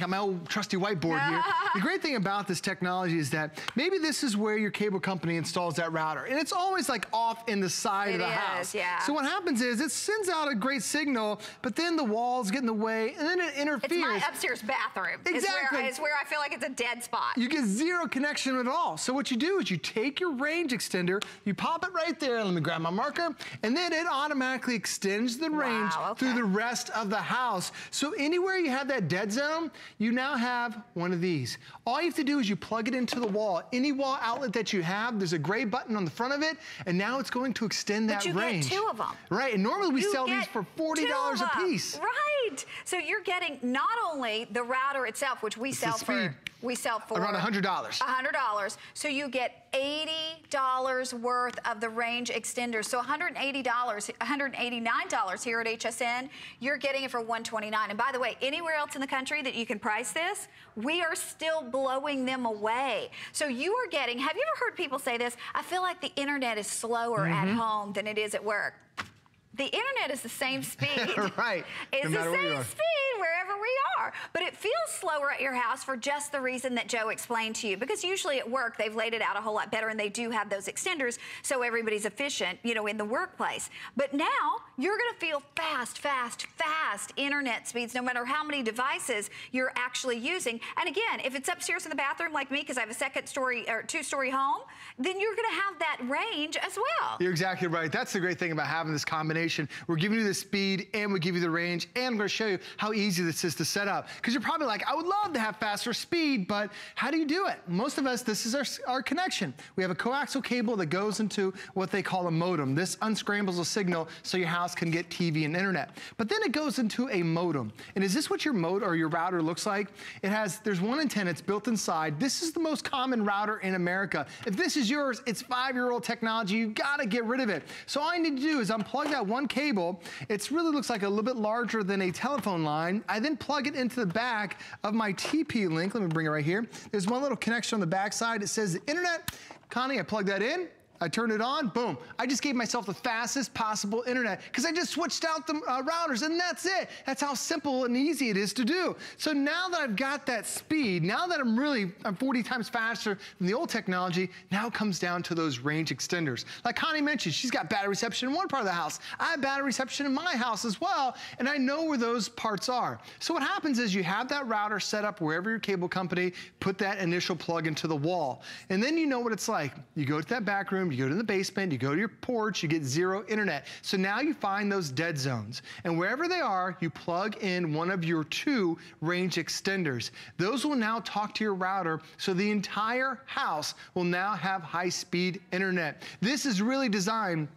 Got my old trusty whiteboard here. the great thing about this technology is that maybe this is where your cable company installs that router. And it's always like off in the side it of the is, house. Yeah. So what happens is it sends out a great signal, but then the walls get in the way and then it interferes. It's my upstairs bathroom. Exactly. It's where, where I feel like it's a dead spot. You get zero connection at all. So what you do is you take your range extender, you pop it right there, let me grab my marker, and then it automatically extends the range Wow, okay. through the rest of the house. So anywhere you have that dead zone, you now have one of these. All you have to do is you plug it into the wall. Any wall outlet that you have, there's a gray button on the front of it, and now it's going to extend that But that you get range. two them. Right, and normally we You sell these for $40 of a piece. Right. So you're getting not only the router itself, which we the sell for we sell for Around $100. $100. So you get $80 worth of the range extenders. So $180, $189 here at HSN, you're getting it for 129. And by the way, anywhere else in the country that you can price this, we are still blowing them away. So you are getting, have you ever heard people say this? I feel like the internet is slower at Mm-hmm. home than it is at work. The internet is the same speed. Right. It's No the matter where you same speed wherever we are. But it feels slower at your house for just the reason that Joe explained to you. Because usually at work, they've laid it out a whole lot better and they do have those extenders so everybody's efficient, you know, in the workplace. But now you're going to feel fast, fast, fast internet speeds no matter how many devices you're actually using. And again, if it's upstairs in the bathroom like me, because I have a second story or two story home, then you're going to have that range as well. You're exactly right. That's the great thing about having this combination. We're giving you the speed and we give you the range and I'm gonna show you how easy this is to set up. Because you're probably like, I would love to have faster speed, but how do you do it? Most of us, this is our, our connection. We have a coaxial cable that goes into what they call a modem. This unscrambles a signal so your house can get TV and internet. But then it goes into a modem. And is this what your modem or your router looks like? It has, there's one antenna, it's built inside. This is the most common router in America. If this is yours, it's five-year-old technology. You've gotta get rid of it. So all I need to do is unplug that one cable. It really looks like a little bit larger than a telephone line. I then plug it into the back of my TP-Link. Let me bring it right here. There's one little connection on the back side. It says the internet. Connie, I plug that in. I turn it on, boom. I just gave myself the fastest possible internet because I just switched out the uh, routers and that's it. That's how simple and easy it is to do. So now that I've got that speed, now that I'm really, I'm 40 times faster than the old technology, now it comes down to those range extenders. Like Connie mentioned, she's got battery reception in one part of the house. I have battery reception in my house as well, and I know where those parts are. So what happens is you have that router set up wherever your cable company put that initial plug into the wall. And then you know what it's like. You go to that back room, you go to the basement, you go to your porch, you get zero internet. So now you find those dead zones. And wherever they are, you plug in one of your two range extenders. Those will now talk to your router, so the entire house will now have high-speed internet. This is really designed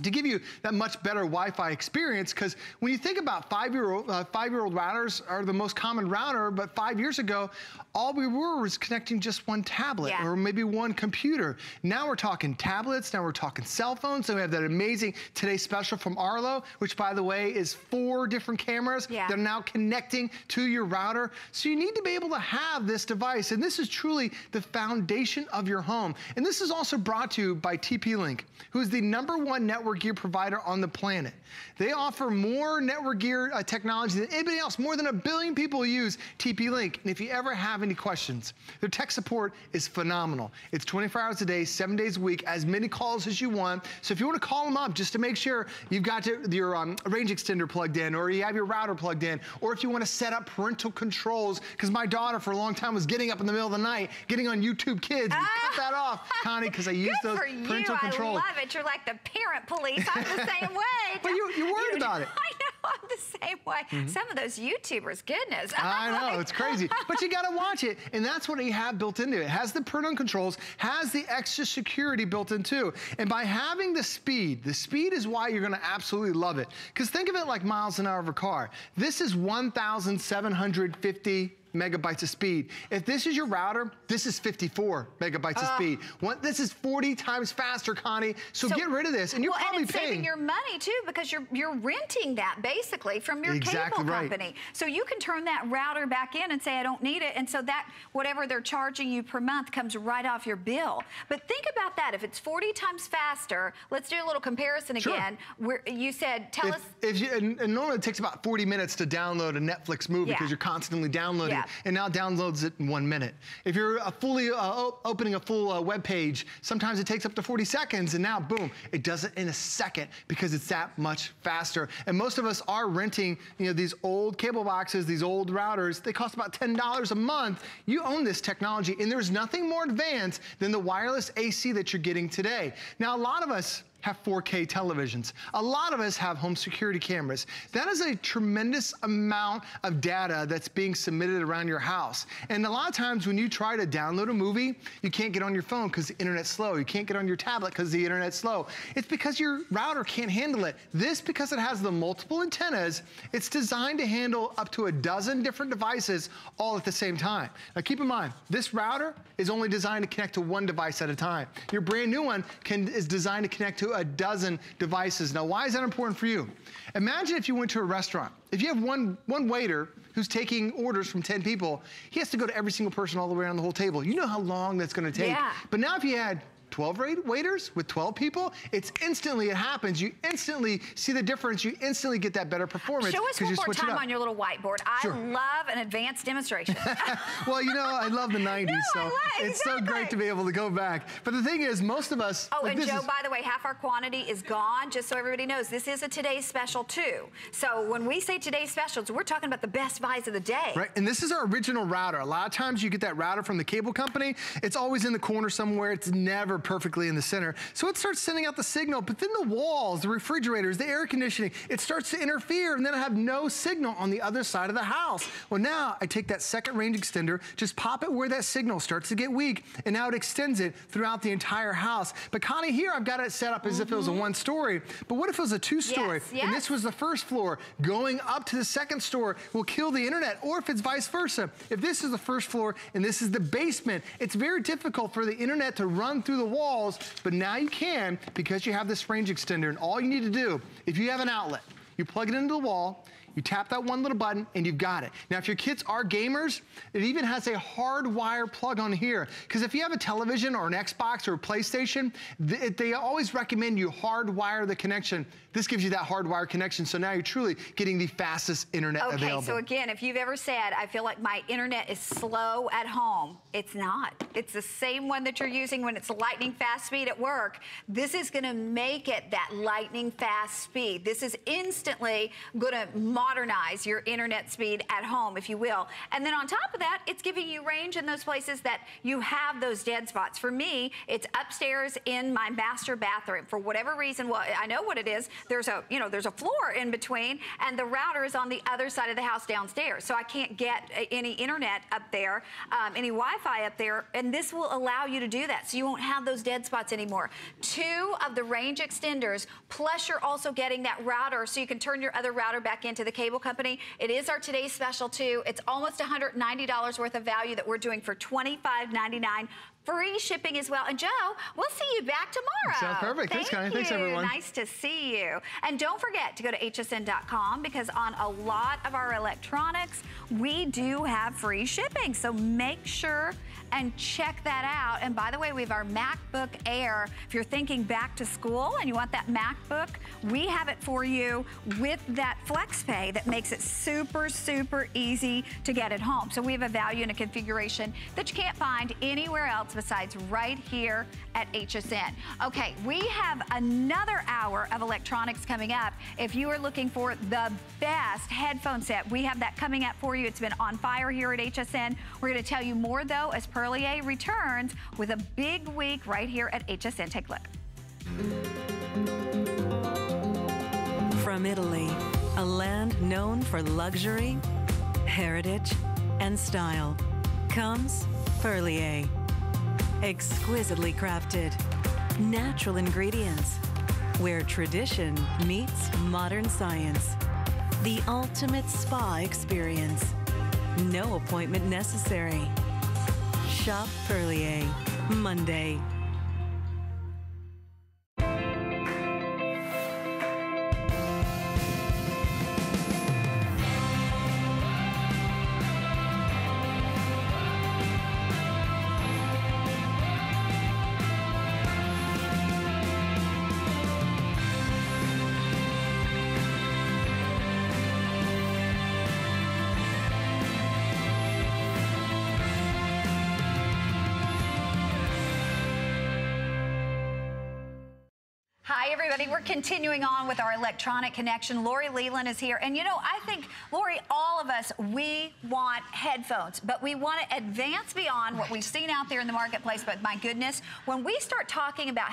to give you that much better Wi-Fi experience because when you think about five-year-old uh, five-year-old routers are the most common router, but five years ago, all we were was connecting just one tablet Yeah. or maybe one computer. Now we're talking tablets, now we're talking cell phones, so we have that amazing Today Special from Arlo, which by the way is four different cameras Yeah. that are now connecting to your router. So you need to be able to have this device, and this is truly the foundation of your home. And this is also brought to you by TP-Link, who is the number one network gear provider on the planet. They offer more network gear uh, technology than anybody else. More than a billion people use TP-Link. And if you ever have any questions, their tech support is phenomenal. It's 24 hours a day, seven days a week, as many calls as you want. So if you want to call them up just to make sure you've got to, your um, range extender plugged in, or you have your router plugged in, or if you want to set up parental controls, because my daughter for a long time was getting up in the middle of the night, getting on YouTube Kids. We cut that off, Connie, because I used Good those for you. controls. I love it. You're like the parent police. I'm the same way. But you- you're worried about it. I know. I'm the same way. Mm-hmm. Some of those YouTubers, goodness. I know, it's crazy. But you gotta watch it, and that's what you have built into it. It has the parental controls, has the extra security built in too. And by having the speed, the speed is why you're gonna absolutely love it. Because think of it like miles an hour of a car. This is 1,750 megabytes of speed. If this is your router, this is 54 megabytes of speed. One, this is 40 times faster, Connie. So, So- get rid of this, and you're well, probably and it's paying. saving your money too because you're you're renting that basically from your Exactly cable right. company. So you can turn that router back in and say I don't need it, and so that whatever they're charging you per month comes right off your bill. But think about that. If it's 40 times faster, let's do a little comparison Sure. again. Where you said tell if, us. if you, and, and normally it takes about 40 minutes to download a Netflix movie Yeah. because you're constantly downloading Yeah. It, and now downloads it in one minute. If you're uh, fully uh, opening a full uh, web page, sometimes it takes up to 40 seconds, and now boom, it does it in a second because it's that much faster. And most of us are renting, you know, these old cable boxes, these old routers. They cost about $10 a month. You own this technology, and there's nothing more advanced than the wireless AC that you're getting today. Now, a lot of us have 4K televisions. A lot of us have home security cameras. That is a tremendous amount of data that's being submitted around your house. And a lot of times when you try to download a movie, you can't get on your phone because the internet's slow. You can't get on your tablet because the internet's slow. It's because your router can't handle it. This, because it has the multiple antennas, it's designed to handle up to a dozen different devices all at the same time. Now keep in mind, this router is only designed to connect to one device at a time. Your brand new one can, is designed to connect to a dozen devices. Now, why is that important for you? Imagine if you went to a restaurant. If you have one, one waiter who's taking orders from 10 people, he has to go to every single person all the way around the whole table. You know how long that's gonna take. Yeah. But now if you had 12 wait- waiters with 12 people, it's instantly, it happens. You instantly see the difference. You instantly get that better performance. Show us one you more time on your little whiteboard. I Sure. love an advanced demonstration. well, you know, I love the 90s, No, so I love- it's so great to be able to go back. But the thing is, most of us. Oh, like, and Joe, is- by the way, half our quantity is gone, just so everybody knows. This is a today's special, too. So when we say today's specials, we're talking about the best buys of the day. Right, and this is our original router. A lot of times you get that router from the cable company, it's always in the corner somewhere, it's never perfectly in the center. So it starts sending out the signal, but then the walls, the refrigerators, the air conditioning, it starts to interfere, and then I have no signal on the other side of the house. Well, now I take that second range extender, just pop it where that signal starts to get weak, and now it extends it throughout the entire house. But Connie, here I've got it set up as if it was a one story, but what if it was a two story? Mm-hmm. Yes, And this was the first floor. Going up to the second store will kill the internet, or if it's vice versa. If this is the first floor and this is the basement, it's very difficult for the internet to run through the walls, but now you can because you have this range extender. And all you need to do, if you have an outlet, you plug it into the wall, you tap that one little button and you've got it. Now, if your kids are gamers, it even has a hardwire plug on here. Because if you have a television or an Xbox or a PlayStation, th- they always recommend you hardwire the connection. This gives you that hardwire connection. So now you're truly getting the fastest internet Okay, available. so again, if you've ever said, I feel like my internet is slow at home, it's not. It's the same one that you're using when it's lightning fast speed at work. This is gonna make it that lightning fast speed. This is instantly gonna modernize your internet speed at home, if you will. And then on top of that, it's giving you range in those places that you have those dead spots. For me, it's upstairs in my master bathroom. For whatever reason, well, I know what it is. There's a, you know, there's a floor in between, and the router is on the other side of the house downstairs. So I can't get uh, any internet up there, um, any Wi-Fi up there, and this will allow you to do that. So you won't have those dead spots anymore. Two of the range extenders, plus you're also getting that router so you can turn your other router back into the cable company. It is our today's special too. It's almost $190 worth of value that we're doing for $25.99 free shipping as well. And Joe, we'll see you back tomorrow. Sounds perfect. Thanks, Thank Connie. Thanks, everyone. Nice to see you. And don't forget to go to hsn.com because on a lot of our electronics, we do have free shipping. So make sure and check that out. And by the way, we have our MacBook Air. If you're thinking back to school and you want that MacBook, we have it for you with that FlexPay that makes it super, super easy to get at home. So we have a value and a configuration that you can't find anywhere else besides right here at HSN. Okay, we have another hour of electronics coming up. If you are looking for the best headphone set, we have that coming up for you. It's been on fire here at HSN. We're going to tell you more though as Perlier returns with a big week right here at HSN. Take a look. From Italy, a land known for luxury, heritage, and style, comes Perlier. Exquisitely crafted, natural ingredients, where tradition meets modern science. The ultimate spa experience. No appointment necessary. Shop Perlier, Monday. Continuing on with our electronic connection. Lori Leland is here. And you know, I think, Lori, all of us, we want headphones, but we want to advance beyond what we've seen out there in the marketplace. But my goodness, when we start talking about